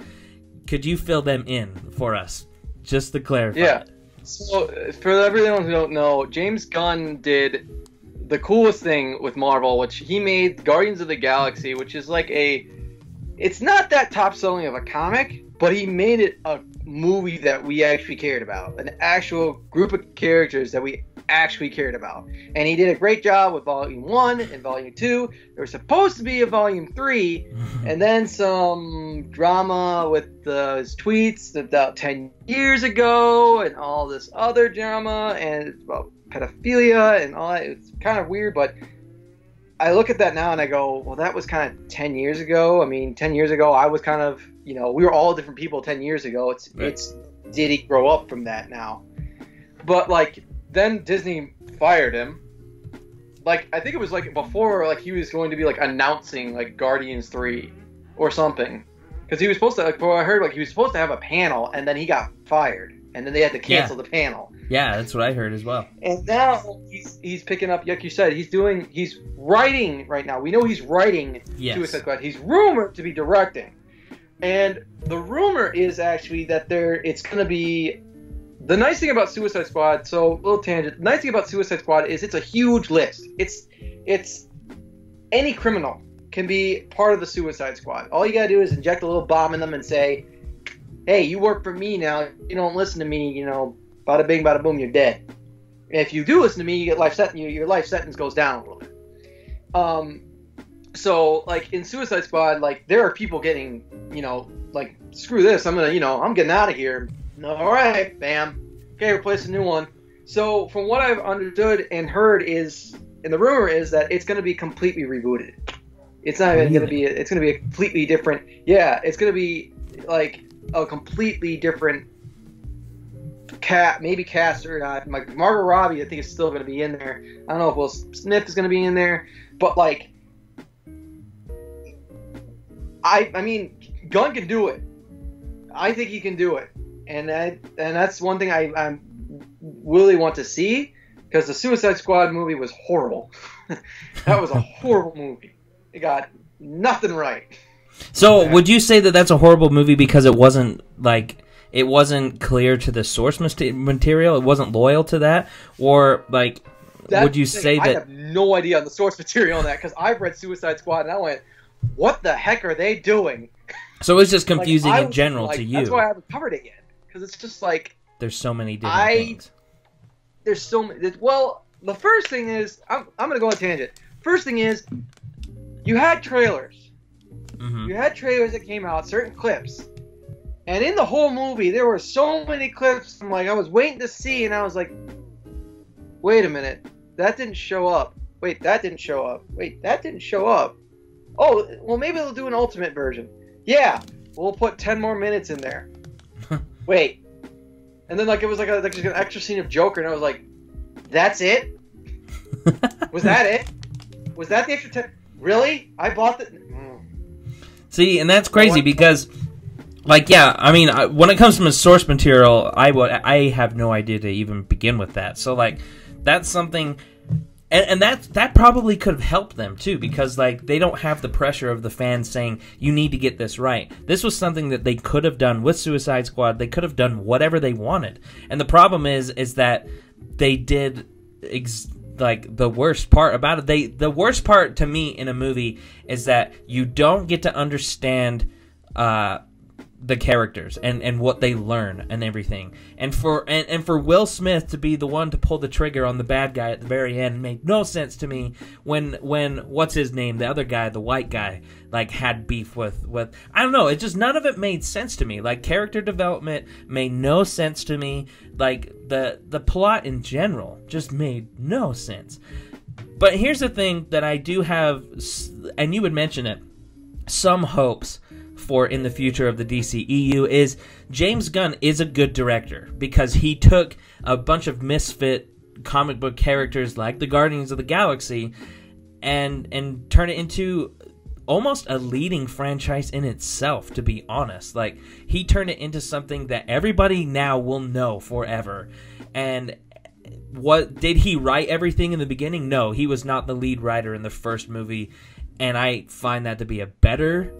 could you fill them in for us, just to clarify? Yeah. So, for everyone who don't know, James Gunn did the coolest thing with Marvel, which he made Guardians of the Galaxy, which is like a. It's not that top selling of a comic, but he made it a movie that we actually cared about. An actual group of characters that we actually cared about. And he did a great job with Volume 1 and Volume 2. There was supposed to be a Volume 3, and then some drama with the, his tweets about 10 years ago, and all this other drama, and about pedophilia and all that. It's kind of weird, but I look at that now and I go, well, that was kind of 10 years ago. I mean, 10 years ago, I was kind of, you know, we were all different people 10 years ago. It's, Right. it's, did he grow up from that now? But, like, then Disney fired him. Like, I think it was, like, before, like, he was going to be, like, announcing, like, Guardians 3 or something. Because he was supposed to, like, what I heard, like, he was supposed to have a panel and then he got fired. And then they had to cancel the panel. Yeah, that's what I heard as well. And now he's he's picking up, like you said, he's doing, he's writing right now. We know he's writing Yes. Suicide Squad. He's rumored to be directing, and the rumor is actually that there, it's going to be. The nice thing about Suicide Squad, so little tangent. The nice thing about Suicide Squad is it's a huge list. It's it's any criminal can be part of the Suicide Squad. All you gotta do is inject a little bomb in them and say, "Hey, you work for me now. You don't listen to me. You know, bada bing, bada boom, you're dead." If you do listen to me, you get life sentence. Your life sentence goes down a little bit. Um, so like in Suicide Squad, like there are people getting, you know, like screw this, I'm gonna, you know, I'm getting out of here. All right, bam, okay, replace a new one. So from what I've understood and heard is, and the rumor is that it's gonna be completely rebooted. It's not even gonna be. It's gonna be a completely different. Yeah, it's gonna be like a completely different cat, maybe cast or not. Uh, like Margot Robbie, I think is still gonna be in there. I don't know if Will Smith is gonna be in there, but like, I I mean, Gunn can do it. I think he can do it, and I, and that's one thing I I really want to see because the Suicide Squad movie was horrible. that was a horrible movie. It got nothing right. So, would you say that that's a horrible movie because it wasn't like it wasn't clear to the source material? It wasn't loyal to that, or like That's would you thing, say that? I have no idea on the source material on that because I've read Suicide Squad and I went, "What the heck are they doing?" So it was just confusing I in general like- to you. That's why I haven't covered it yet because it's just like There's so many different I- things. there's so many. Well, the first thing is I'm I'm gonna go on a tangent. First thing is you had trailers. hmm You had trailers that came out, certain clips. And in the whole movie, there were so many clips. I'm like, I was waiting to see, and I was like, wait a minute, that didn't show up. Wait, that didn't show up. Wait, that didn't show up. Oh, well, maybe they'll do an ultimate version. Yeah, we'll put 10 more minutes in there. Wait. And then, like, it was like, a, like an extra scene of Joker, and I was like, that's it? Was that it? Was that the extra 10? Really? I bought the. Mm. See, and that's crazy because, like, yeah, I mean, I, when it comes from a source material, I would, I have no idea to even begin with that. So, like, that's something, and, and that that probably could have helped them too because, like, they don't have the pressure of the fans saying you need to get this right. This was something that they could have done with Suicide Squad. They could have done whatever they wanted, and the problem is, is that they did. Ex- like the worst part about it they the worst part to me in a movie is that you don't get to understand uh the characters and and what they learn and everything. And for and, and for will smith to be the one to pull the trigger on the bad guy at the very end made no sense to me when when what's his name the other guy the white guy like had beef with with i don't know it just none of it made sense to me. Like character development made no sense to me. Like the the plot in general just made no sense. But here's the thing that i do have and you would mention it some hopes for in the future of the DCEU is James Gunn is a good director because he took a bunch of misfit comic book characters like the Guardians of the Galaxy and and turn it into almost a leading franchise in itself to be honest. Like he turned it into something that everybody now will know forever. And what did he write everything in the beginning? No he was not the lead writer in the first movie. And i find that to be a better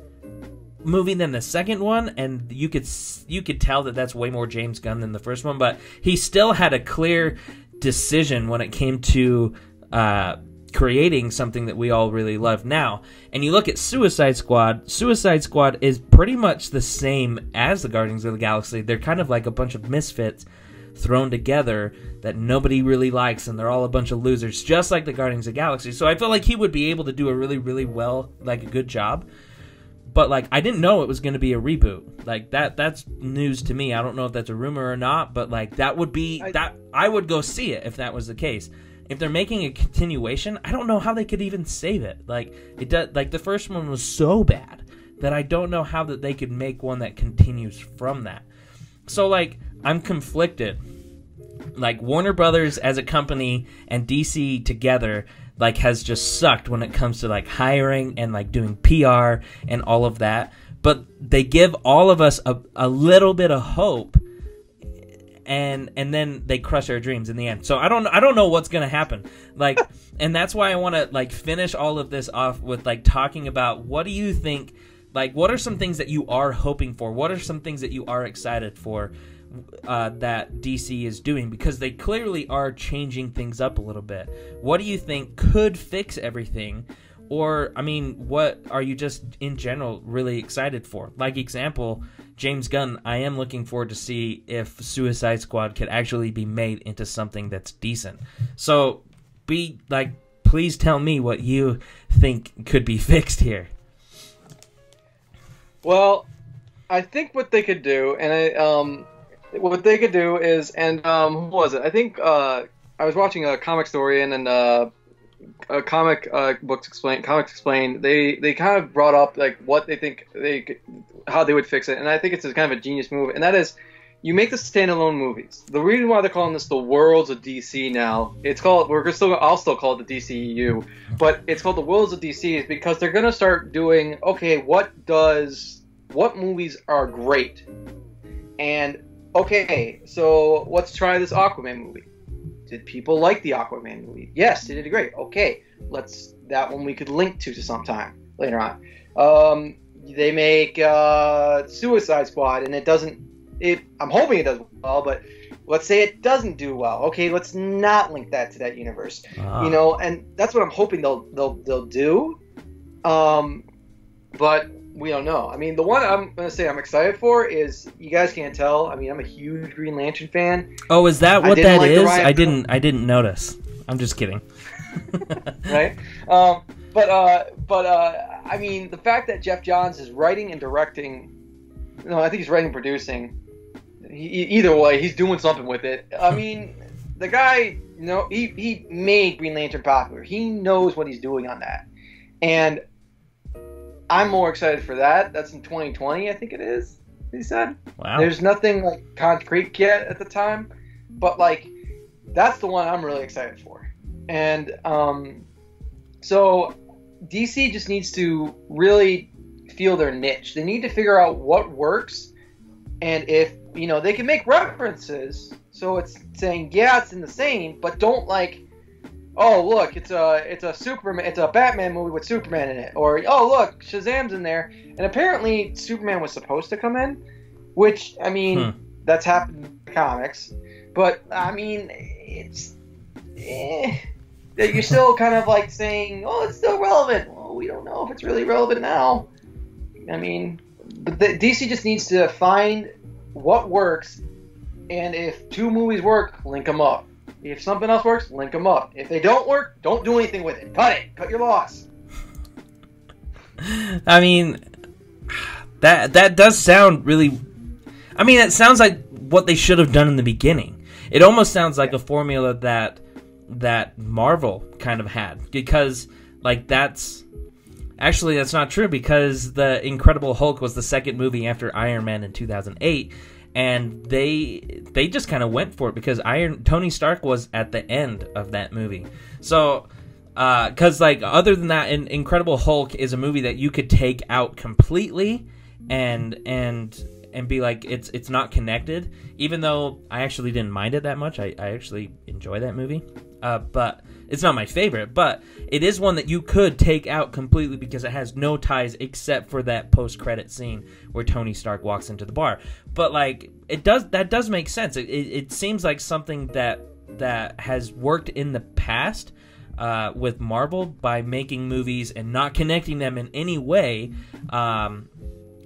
movie than the second one and you could you could tell that that's way more James Gunn than the first one but he still had a clear decision when it came to uh creating something that we all really love now and you look at Suicide Squad Suicide Squad is pretty much the same as the Guardians of the Galaxy they're kind of like a bunch of misfits thrown together that nobody really likes and they're all a bunch of losers just like the Guardians of the Galaxy. So I feel like he would be able to do a really really well like a good job. But like I didn't know it was going to be a reboot. Like that that's news to me. I don't know if that's a rumor or not, but like that would be I- that I would go see it if that was the case. If they're making a continuation, I don't know how they could even save it. Like it does like the first one was so bad that I don't know how that they could make one that continues from that. So like I'm conflicted. Like Warner Brothers as a company and DC together like has just sucked when it comes to like hiring and like doing PR and all of that. But they give all of us a, a little bit of hope and and then they crush our dreams in the end. So I don't I don't know what's gonna happen. Like, and that's why I want to like finish all of this off with like talking about what do you think? Like, what are some things that you are hoping for? What are some things that you are excited for? Uh, that DC is doing because they clearly are changing things up a little bit. What do you think could fix everything? Or, I mean, what are you just in general really excited for? Like, example, James Gunn, I am looking forward to see if Suicide Squad could actually be made into something that's decent. So, be like, please tell me what you think could be fixed here. Well, I think what they could do, and I, um, what they could do is, and um, who was it? I think uh, I was watching a comic story, and then uh, a comic uh, books explain, comics explained. They they kind of brought up like what they think they could, how they would fix it, and I think it's a kind of a genius move, and that is. You make the standalone movies. The reason why they're calling this the worlds of DC now, it's called we're still I'll still call it the DCEU, but it's called the worlds of DC is because they're gonna start doing okay, what does what movies are great? And okay, so let's try this Aquaman movie. Did people like the Aquaman movie? Yes, they did great. Okay, let's that one we could link to to sometime later on. Um, they make uh, Suicide Squad, and it doesn't. It I'm hoping it does well, but let's say it doesn't do well. Okay, let's not link that to that universe. Ah. You know, and that's what I'm hoping they'll they'll they'll do. Um, but we don't know. I mean, the one I'm gonna say I'm excited for is you guys can't tell. I mean, I'm a huge Green Lantern fan. Oh, is that what that like is? I didn't. I didn't notice. I'm just kidding. right? Um, but uh, but uh, I mean, the fact that Geoff Johns is writing and directing, no, I think he's writing and producing. He, either way, he's doing something with it. I mean, the guy, you know, he he made Green Lantern popular. He knows what he's doing on that, and I'm more excited for that. That's in 2020, I think it is. He said. Wow. There's nothing like concrete yet at the time, but like that's the one I'm really excited for. And um, so DC just needs to really feel their niche. They need to figure out what works, and if you know they can make references, so it's saying yeah, it's in the same, but don't like. Oh look, it's a it's a Superman, it's a Batman movie with Superman in it, or oh look, Shazam's in there, and apparently Superman was supposed to come in, which I mean Hmm. that's happened in the comics, but I mean it's eh, you're still kind of like saying oh it's still relevant. Well, we don't know if it's really relevant now. I mean, but the, DC just needs to find what works, and if two movies work, link them up. If something else works, link them up. If they don't work, don't do anything with it. Cut it. Cut your loss. I mean, that that does sound really. I mean, it sounds like what they should have done in the beginning. It almost sounds like a formula that that Marvel kind of had because, like, that's actually that's not true because the Incredible Hulk was the second movie after Iron Man in 2008, and they they just kind of went for it because Iron Tony Stark was at the end of that movie, so uh, because like other than that In- incredible hulk is a movie that you could take out completely and and and be like it's it's not connected. Even though i actually didn't mind it that much i, I actually enjoy that movie uh, but it's not my favorite but it is one that you could take out completely because it has no ties except for that post-credit scene where tony stark walks into the bar but like it does that does make sense it, it, it seems like something that that has worked in the past uh, with Marvel by making movies and not connecting them in any way um,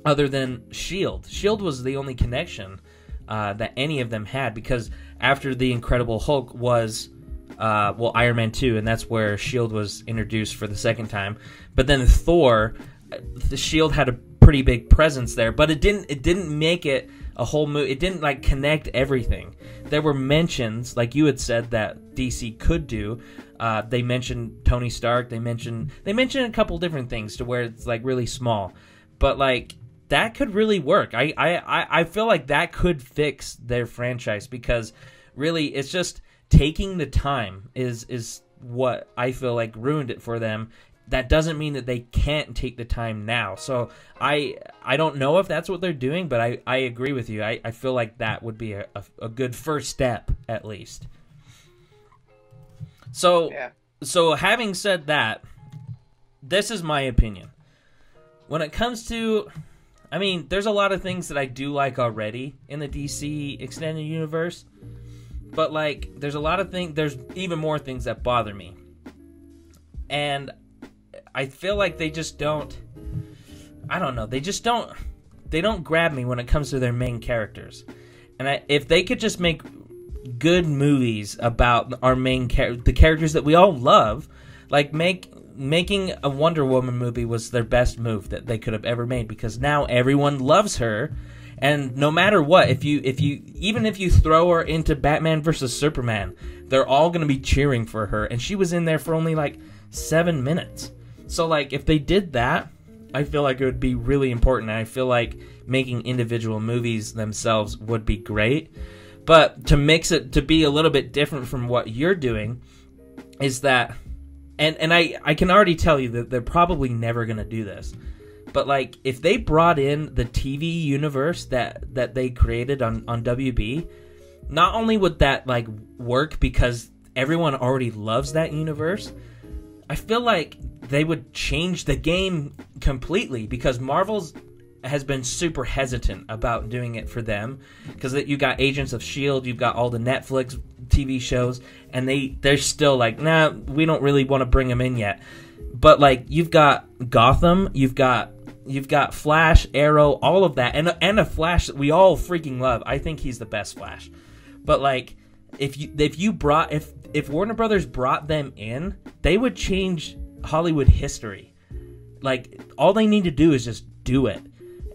other than Shield. Shield was the only connection uh, that any of them had because after the Incredible Hulk was uh, well Iron Man two, and that's where Shield was introduced for the second time. But then Thor, the Shield had a pretty big presence there, but it didn't it didn't make it a whole movie. It didn't like connect everything. There were mentions, like you had said, that DC could do. Uh, they mentioned Tony Stark. They mentioned they mentioned a couple different things to where it's like really small, but like that could really work. I I I feel like that could fix their franchise because really it's just taking the time is is what I feel like ruined it for them that doesn't mean that they can't take the time now. So I I don't know if that's what they're doing, but I, I agree with you. I, I feel like that would be a, a, a good first step at least. So Yeah. so having said that, this is my opinion. When it comes to I mean, there's a lot of things that I do like already in the DC extended universe. But like there's a lot of things there's even more things that bother me. And I feel like they just don't. I don't know. They just don't. They don't grab me when it comes to their main characters. And I, if they could just make good movies about our main char- the characters that we all love, like make making a Wonder Woman movie was their best move that they could have ever made because now everyone loves her. And no matter what, if you if you even if you throw her into Batman versus Superman, they're all going to be cheering for her and she was in there for only like 7 minutes. So like if they did that, I feel like it would be really important. I feel like making individual movies themselves would be great. But to mix it to be a little bit different from what you're doing is that and and I I can already tell you that they're probably never going to do this. But like if they brought in the TV universe that that they created on on WB, not only would that like work because everyone already loves that universe, I feel like they would change the game completely because Marvel's has been super hesitant about doing it for them because that you got Agents of Shield, you've got all the Netflix TV shows, and they they're still like, nah, we don't really want to bring them in yet. But like you've got Gotham, you've got you've got Flash, Arrow, all of that, and and a Flash that we all freaking love. I think he's the best Flash. But like if you if you brought if if Warner Brothers brought them in, they would change Hollywood history. Like all they need to do is just do it.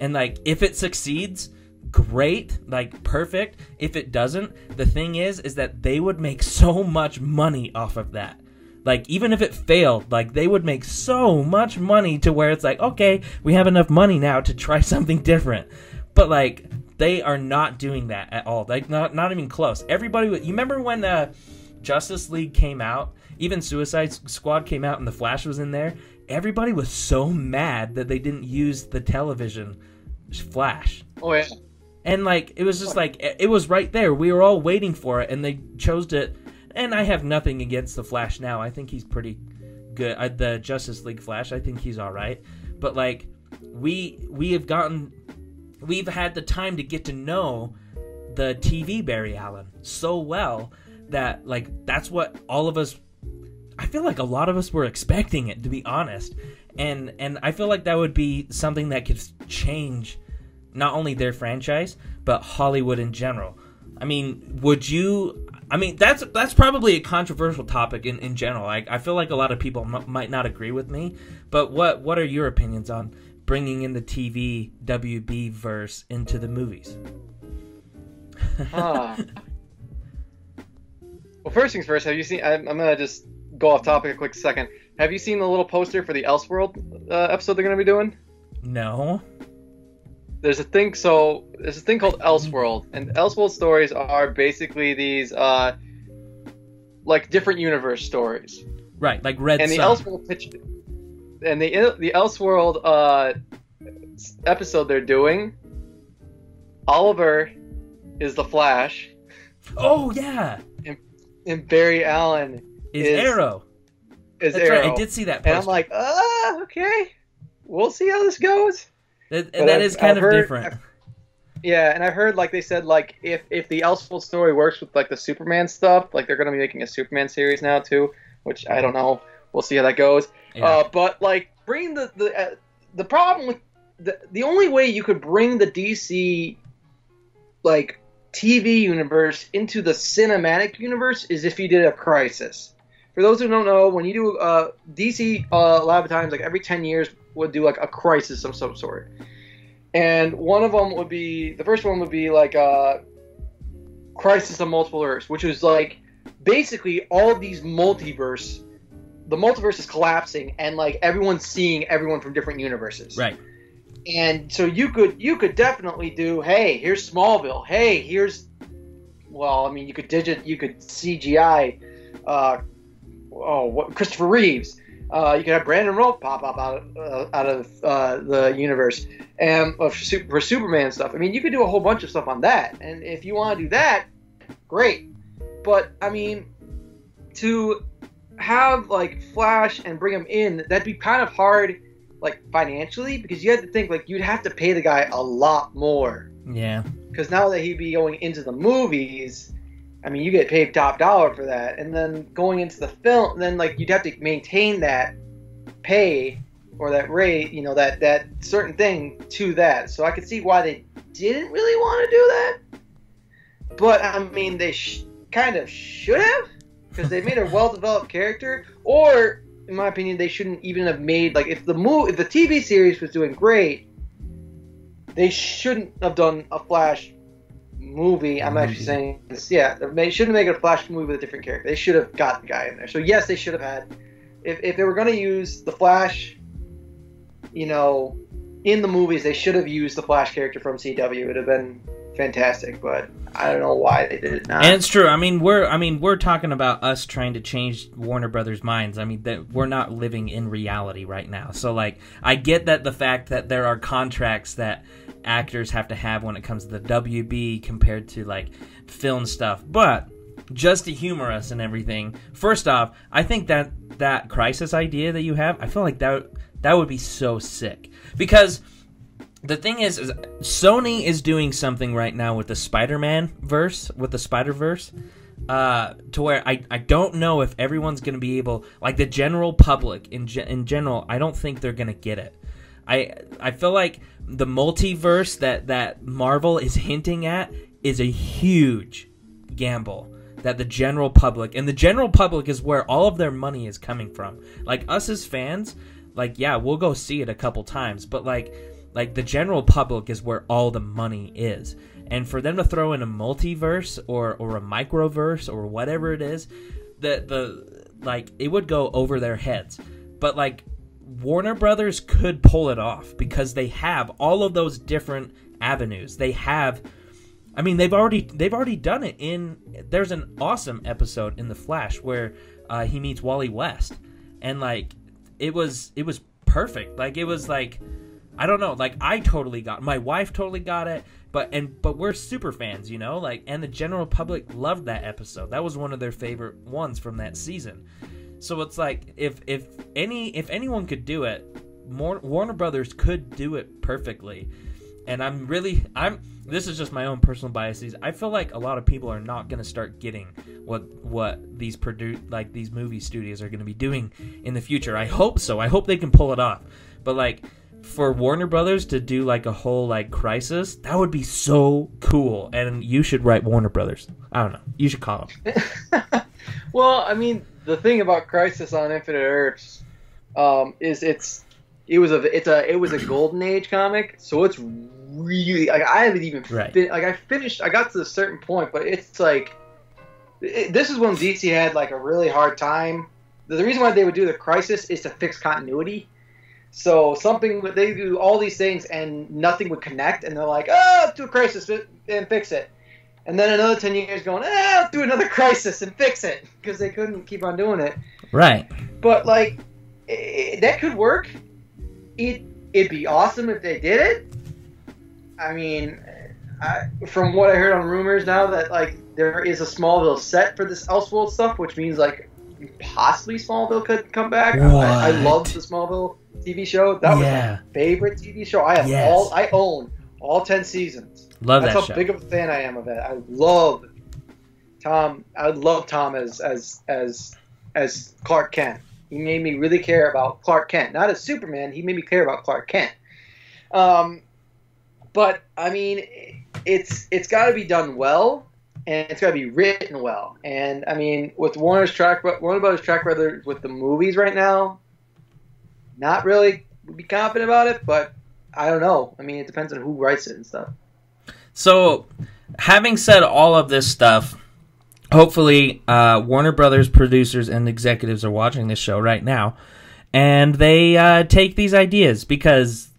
And like if it succeeds, great, like perfect. If it doesn't, the thing is is that they would make so much money off of that. Like even if it failed, like they would make so much money to where it's like, okay, we have enough money now to try something different. But like they are not doing that at all. Like not not even close. Everybody, you remember when uh, Justice League came out? Even Suicide Squad came out and the Flash was in there. Everybody was so mad that they didn't use the television Flash. Oh yeah. And like it was just like it it was right there. We were all waiting for it, and they chose to. And I have nothing against the Flash now. I think he's pretty good. Uh, the Justice League Flash, I think he's all right. But like we we have gotten, we've had the time to get to know the TV Barry Allen so well that like that's what all of us. I feel like a lot of us were expecting it to be honest, and and I feel like that would be something that could change not only their franchise but Hollywood in general. I mean, would you? I mean, that's that's probably a controversial topic in, in general. Like, I feel like a lot of people m- might not agree with me, but what what are your opinions on bringing in the TV WB verse into the movies? Ah. well, first things first. Have you seen? I'm, I'm gonna just go off topic a quick second. Have you seen the little poster for the Elseworld uh, episode they're gonna be doing? no. There's a thing. So there's a thing called Elseworld, and Elseworld stories are basically these uh, like different universe stories. Right, like Red and the Elseworld pitch, and the the Elseworld uh, episode they're doing. Oliver is the Flash, oh yeah, and Barry Allen is, Is- Arrow. is That's Arrow. right. I did see that. And I'm like, ah, okay, we'll see how this goes. But and that I've- is kind I've of heard- different. Yeah, and I heard like they said like if if the Elseworld story works with like the Superman stuff, like they're gonna be making a Superman series now too, which I don't know. We'll see how that goes. Yeah. Uh, but like bringing the the uh, the problem with the the only way you could bring the DC like TV universe into the cinematic universe is if you did a Crisis. For those who don't know, when you do uh, DC, uh, a lot of times, like every ten years, would do like a Crisis of some sort. And one of them would be the first one would be like a Crisis of Multiple Earths, which was like basically all of these multiverse. The multiverse is collapsing, and like everyone's seeing everyone from different universes. Right. And so you could you could definitely do. Hey, here's Smallville. Hey, here's. Well, I mean, you could digit, you could CGI. Uh, oh, what Christopher Reeves. Uh, you could have Brandon Routh pop up out of, uh, out of uh, the universe, and uh, for, for Superman stuff. I mean, you could do a whole bunch of stuff on that, and if you want to do that, great. But I mean, to have like Flash and bring him in, that'd be kind of hard, like financially, because you have to think like you'd have to pay the guy a lot more. Yeah. Because now that he'd be going into the movies, I mean, you get paid top dollar for that, and then going into the film, then like you'd have to maintain that pay or that rate, you know, that that certain thing to that. So I could see why they didn't really want to do that. But I mean, they sh- kind of should have because they made a well-developed character. Or, in my opinion, they shouldn't even have made like if the movie, if the TV series was doing great, they shouldn't have done a Flash movie. I'm actually saying this. Yeah, they shouldn't make it a Flash movie with a different character. They should have got the guy in there. So yes, they should have had. If, if they were going to use the Flash, you know, in the movies, they should have used the Flash character from CW. It would have been fantastic. But I don't know why they did it not. And it's true. I mean, we're I mean, we're talking about us trying to change Warner Brothers' minds. I mean, that we're not living in reality right now. So like, I get that the fact that there are contracts that actors have to have when it comes to the WB compared to like film stuff, but just to humor us and everything. First off, I think that that crisis idea that you have, I feel like that that would be so sick because the thing is, is, Sony is doing something right now with the Spider-Man verse, with the Spider-Verse, uh, to where I, I don't know if everyone's going to be able, like the general public in ge- in general, I don't think they're going to get it. I I feel like the multiverse that that Marvel is hinting at is a huge gamble that the general public and the general public is where all of their money is coming from. Like us as fans, like yeah, we'll go see it a couple times, but like like the general public is where all the money is. And for them to throw in a multiverse or or a microverse or whatever it is, the the like it would go over their heads. But like Warner Brothers could pull it off because they have all of those different avenues. They have I mean, they've already they've already done it in there's an awesome episode in The Flash where uh, he meets Wally West and like it was it was perfect. Like it was like I don't know, like I totally got my wife totally got it, but and but we're super fans, you know, like and the general public loved that episode. That was one of their favorite ones from that season. So it's like if if any if anyone could do it, more, Warner Brothers could do it perfectly. And I'm really I'm this is just my own personal biases. I feel like a lot of people are not going to start getting what what these produce like these movie studios are going to be doing in the future. I hope so. I hope they can pull it off. But like for Warner Brothers to do like a whole like crisis, that would be so cool. And you should write Warner Brothers. I don't know. You should call them. well, I mean, the thing about Crisis on Infinite Earths um, is it's it was a it's a it was a golden age comic, so it's really like I haven't even Right. fin- like I finished I got to a certain point, but it's like it, this is when DC had like a really hard time. The, the reason why they would do the Crisis is to fix continuity. So something they do all these things and nothing would connect, and they're like, "Oh, do a Crisis and fix it." And then another ten years going, "Ah, do another Crisis and fix it," because they couldn't keep on doing it Right. but like i that could work. It it'd be awesome if they did it. I mean, I, from what I heard on rumors now that like there is a small Smallville set for this Elseworld stuff, which means like possibly Smallville could come back. I, I love the Smallville TV show. That was Yeah. my favorite TV show. I have Yes. all I own all ten seasons. Love That's that how show. big of a fan I am of it. I love Tom. I love Tom as as as as Clark Kent. He made me really care about Clark Kent, not as Superman. He made me care about Clark Kent. Um, but I mean, it's it's got to be done well, and it's got to be written well. And I mean, with Warner's track, Warner Brothers track record with the movies right now, not really be confident about it. But I don't know. I mean, it depends on who writes it and stuff. So, having said all of this stuff, hopefully uh, Warner Brothers producers and executives are watching this show right now, and they uh, take these ideas because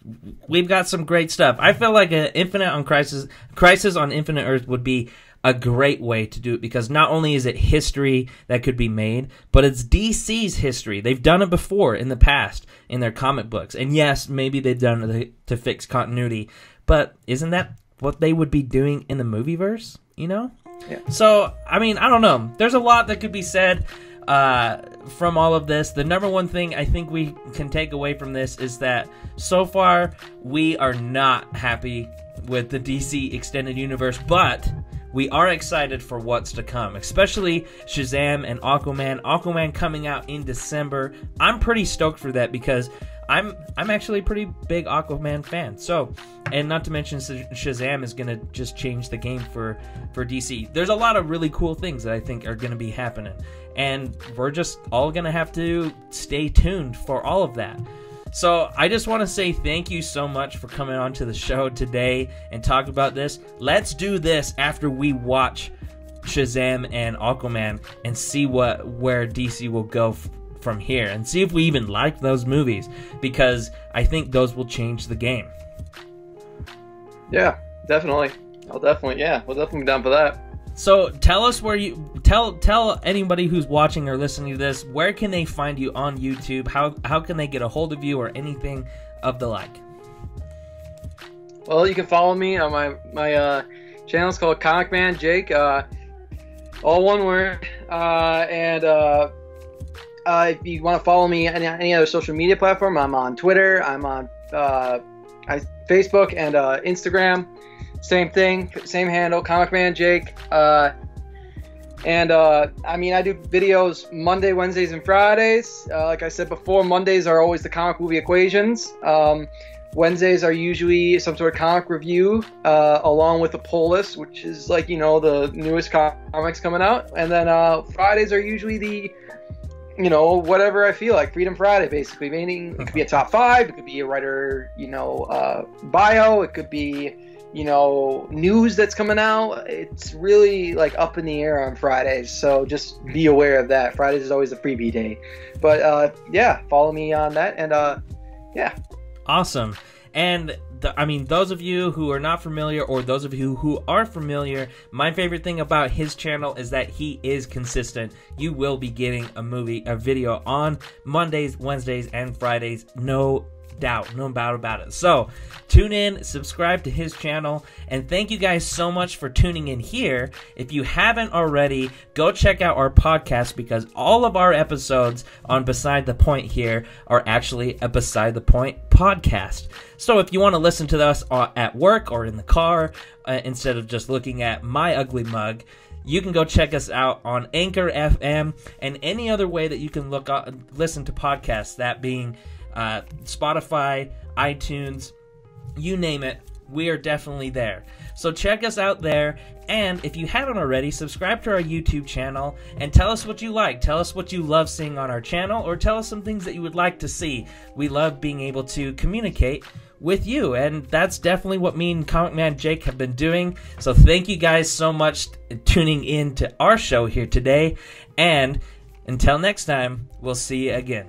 we've got some great stuff. I feel like an Infinite on Crisis, Crisis on Infinite Earth would be a great way to do it because not only is it history that could be made, but it's DC's history. They've done it before in the past in their comic books, and yes, maybe they've done it to fix continuity, but isn't that what they would be doing in the movie verse? You know. Yeah. So I mean, I don't know. There's a lot that could be said uh, from all of this. The number one thing I think we can take away from this is that so far we are not happy with the DC extended universe, but we are excited for what's to come, especially Shazam and Aquaman. Aquaman coming out in December. I'm pretty stoked for that because I'm I'm actually a pretty big Aquaman fan. So, and not to mention Shazam is going to just change the game for for DC. There's a lot of really cool things that I think are going to be happening. And we're just all going to have to stay tuned for all of that. So I just want to say thank you so much for coming on to the show today and talk about this. Let's do this after we watch Shazam and Aquaman and see what where DC will go f- from here and see if we even like those movies because I think those will change the game. Yeah, definitely. I'll definitely yeah, we'll definitely be down for that. So tell us where you tell tell anybody who's watching or listening to this where can they find you on YouTube? How how can they get a hold of you or anything of the like? Well, you can follow me on my my uh, channel. is called Comic Man Jake. Uh, all one word. Uh, and uh, uh, if you want to follow me on any other social media platform, I'm on Twitter. I'm on uh, Facebook and uh, Instagram. Same thing, same handle, Comic Man Jake. Uh, and uh, I mean, I do videos Monday, Wednesdays, and Fridays. Uh, like I said before, Mondays are always the comic movie equations. Um, Wednesdays are usually some sort of comic review, uh, along with a pull list, which is like you know the newest comics coming out. And then uh, Fridays are usually the you know, whatever I feel like. Freedom Friday, basically. Meaning, it could be a top five, it could be a writer, you know, uh, bio, it could be you know, news that's coming out. It's really like up in the air on Fridays, so just be aware of that. Fridays is always a freebie day. But uh, yeah, follow me on that, and uh, yeah. Awesome. And the, I mean, those of you who are not familiar, or those of you who are familiar, my favorite thing about his channel is that he is consistent. You will be getting a movie, a video on Mondays, Wednesdays, and Fridays. No doubt, no doubt about it. So, tune in, subscribe to his channel, and thank you guys so much for tuning in here. If you haven't already, go check out our podcast because all of our episodes on Beside the Point here are actually a Beside the Point podcast. So, if you want to listen to us at work or in the car uh, instead of just looking at my ugly mug, you can go check us out on Anchor FM and any other way that you can look uh, listen to podcasts. That being uh, Spotify, iTunes, you name it, we are definitely there. So check us out there. And if you haven't already, subscribe to our YouTube channel and tell us what you like. Tell us what you love seeing on our channel, or tell us some things that you would like to see. We love being able to communicate with you, and that's definitely what me and Comic Man Jake have been doing. So thank you guys so much tuning in to our show here today. And until next time, we'll see you again.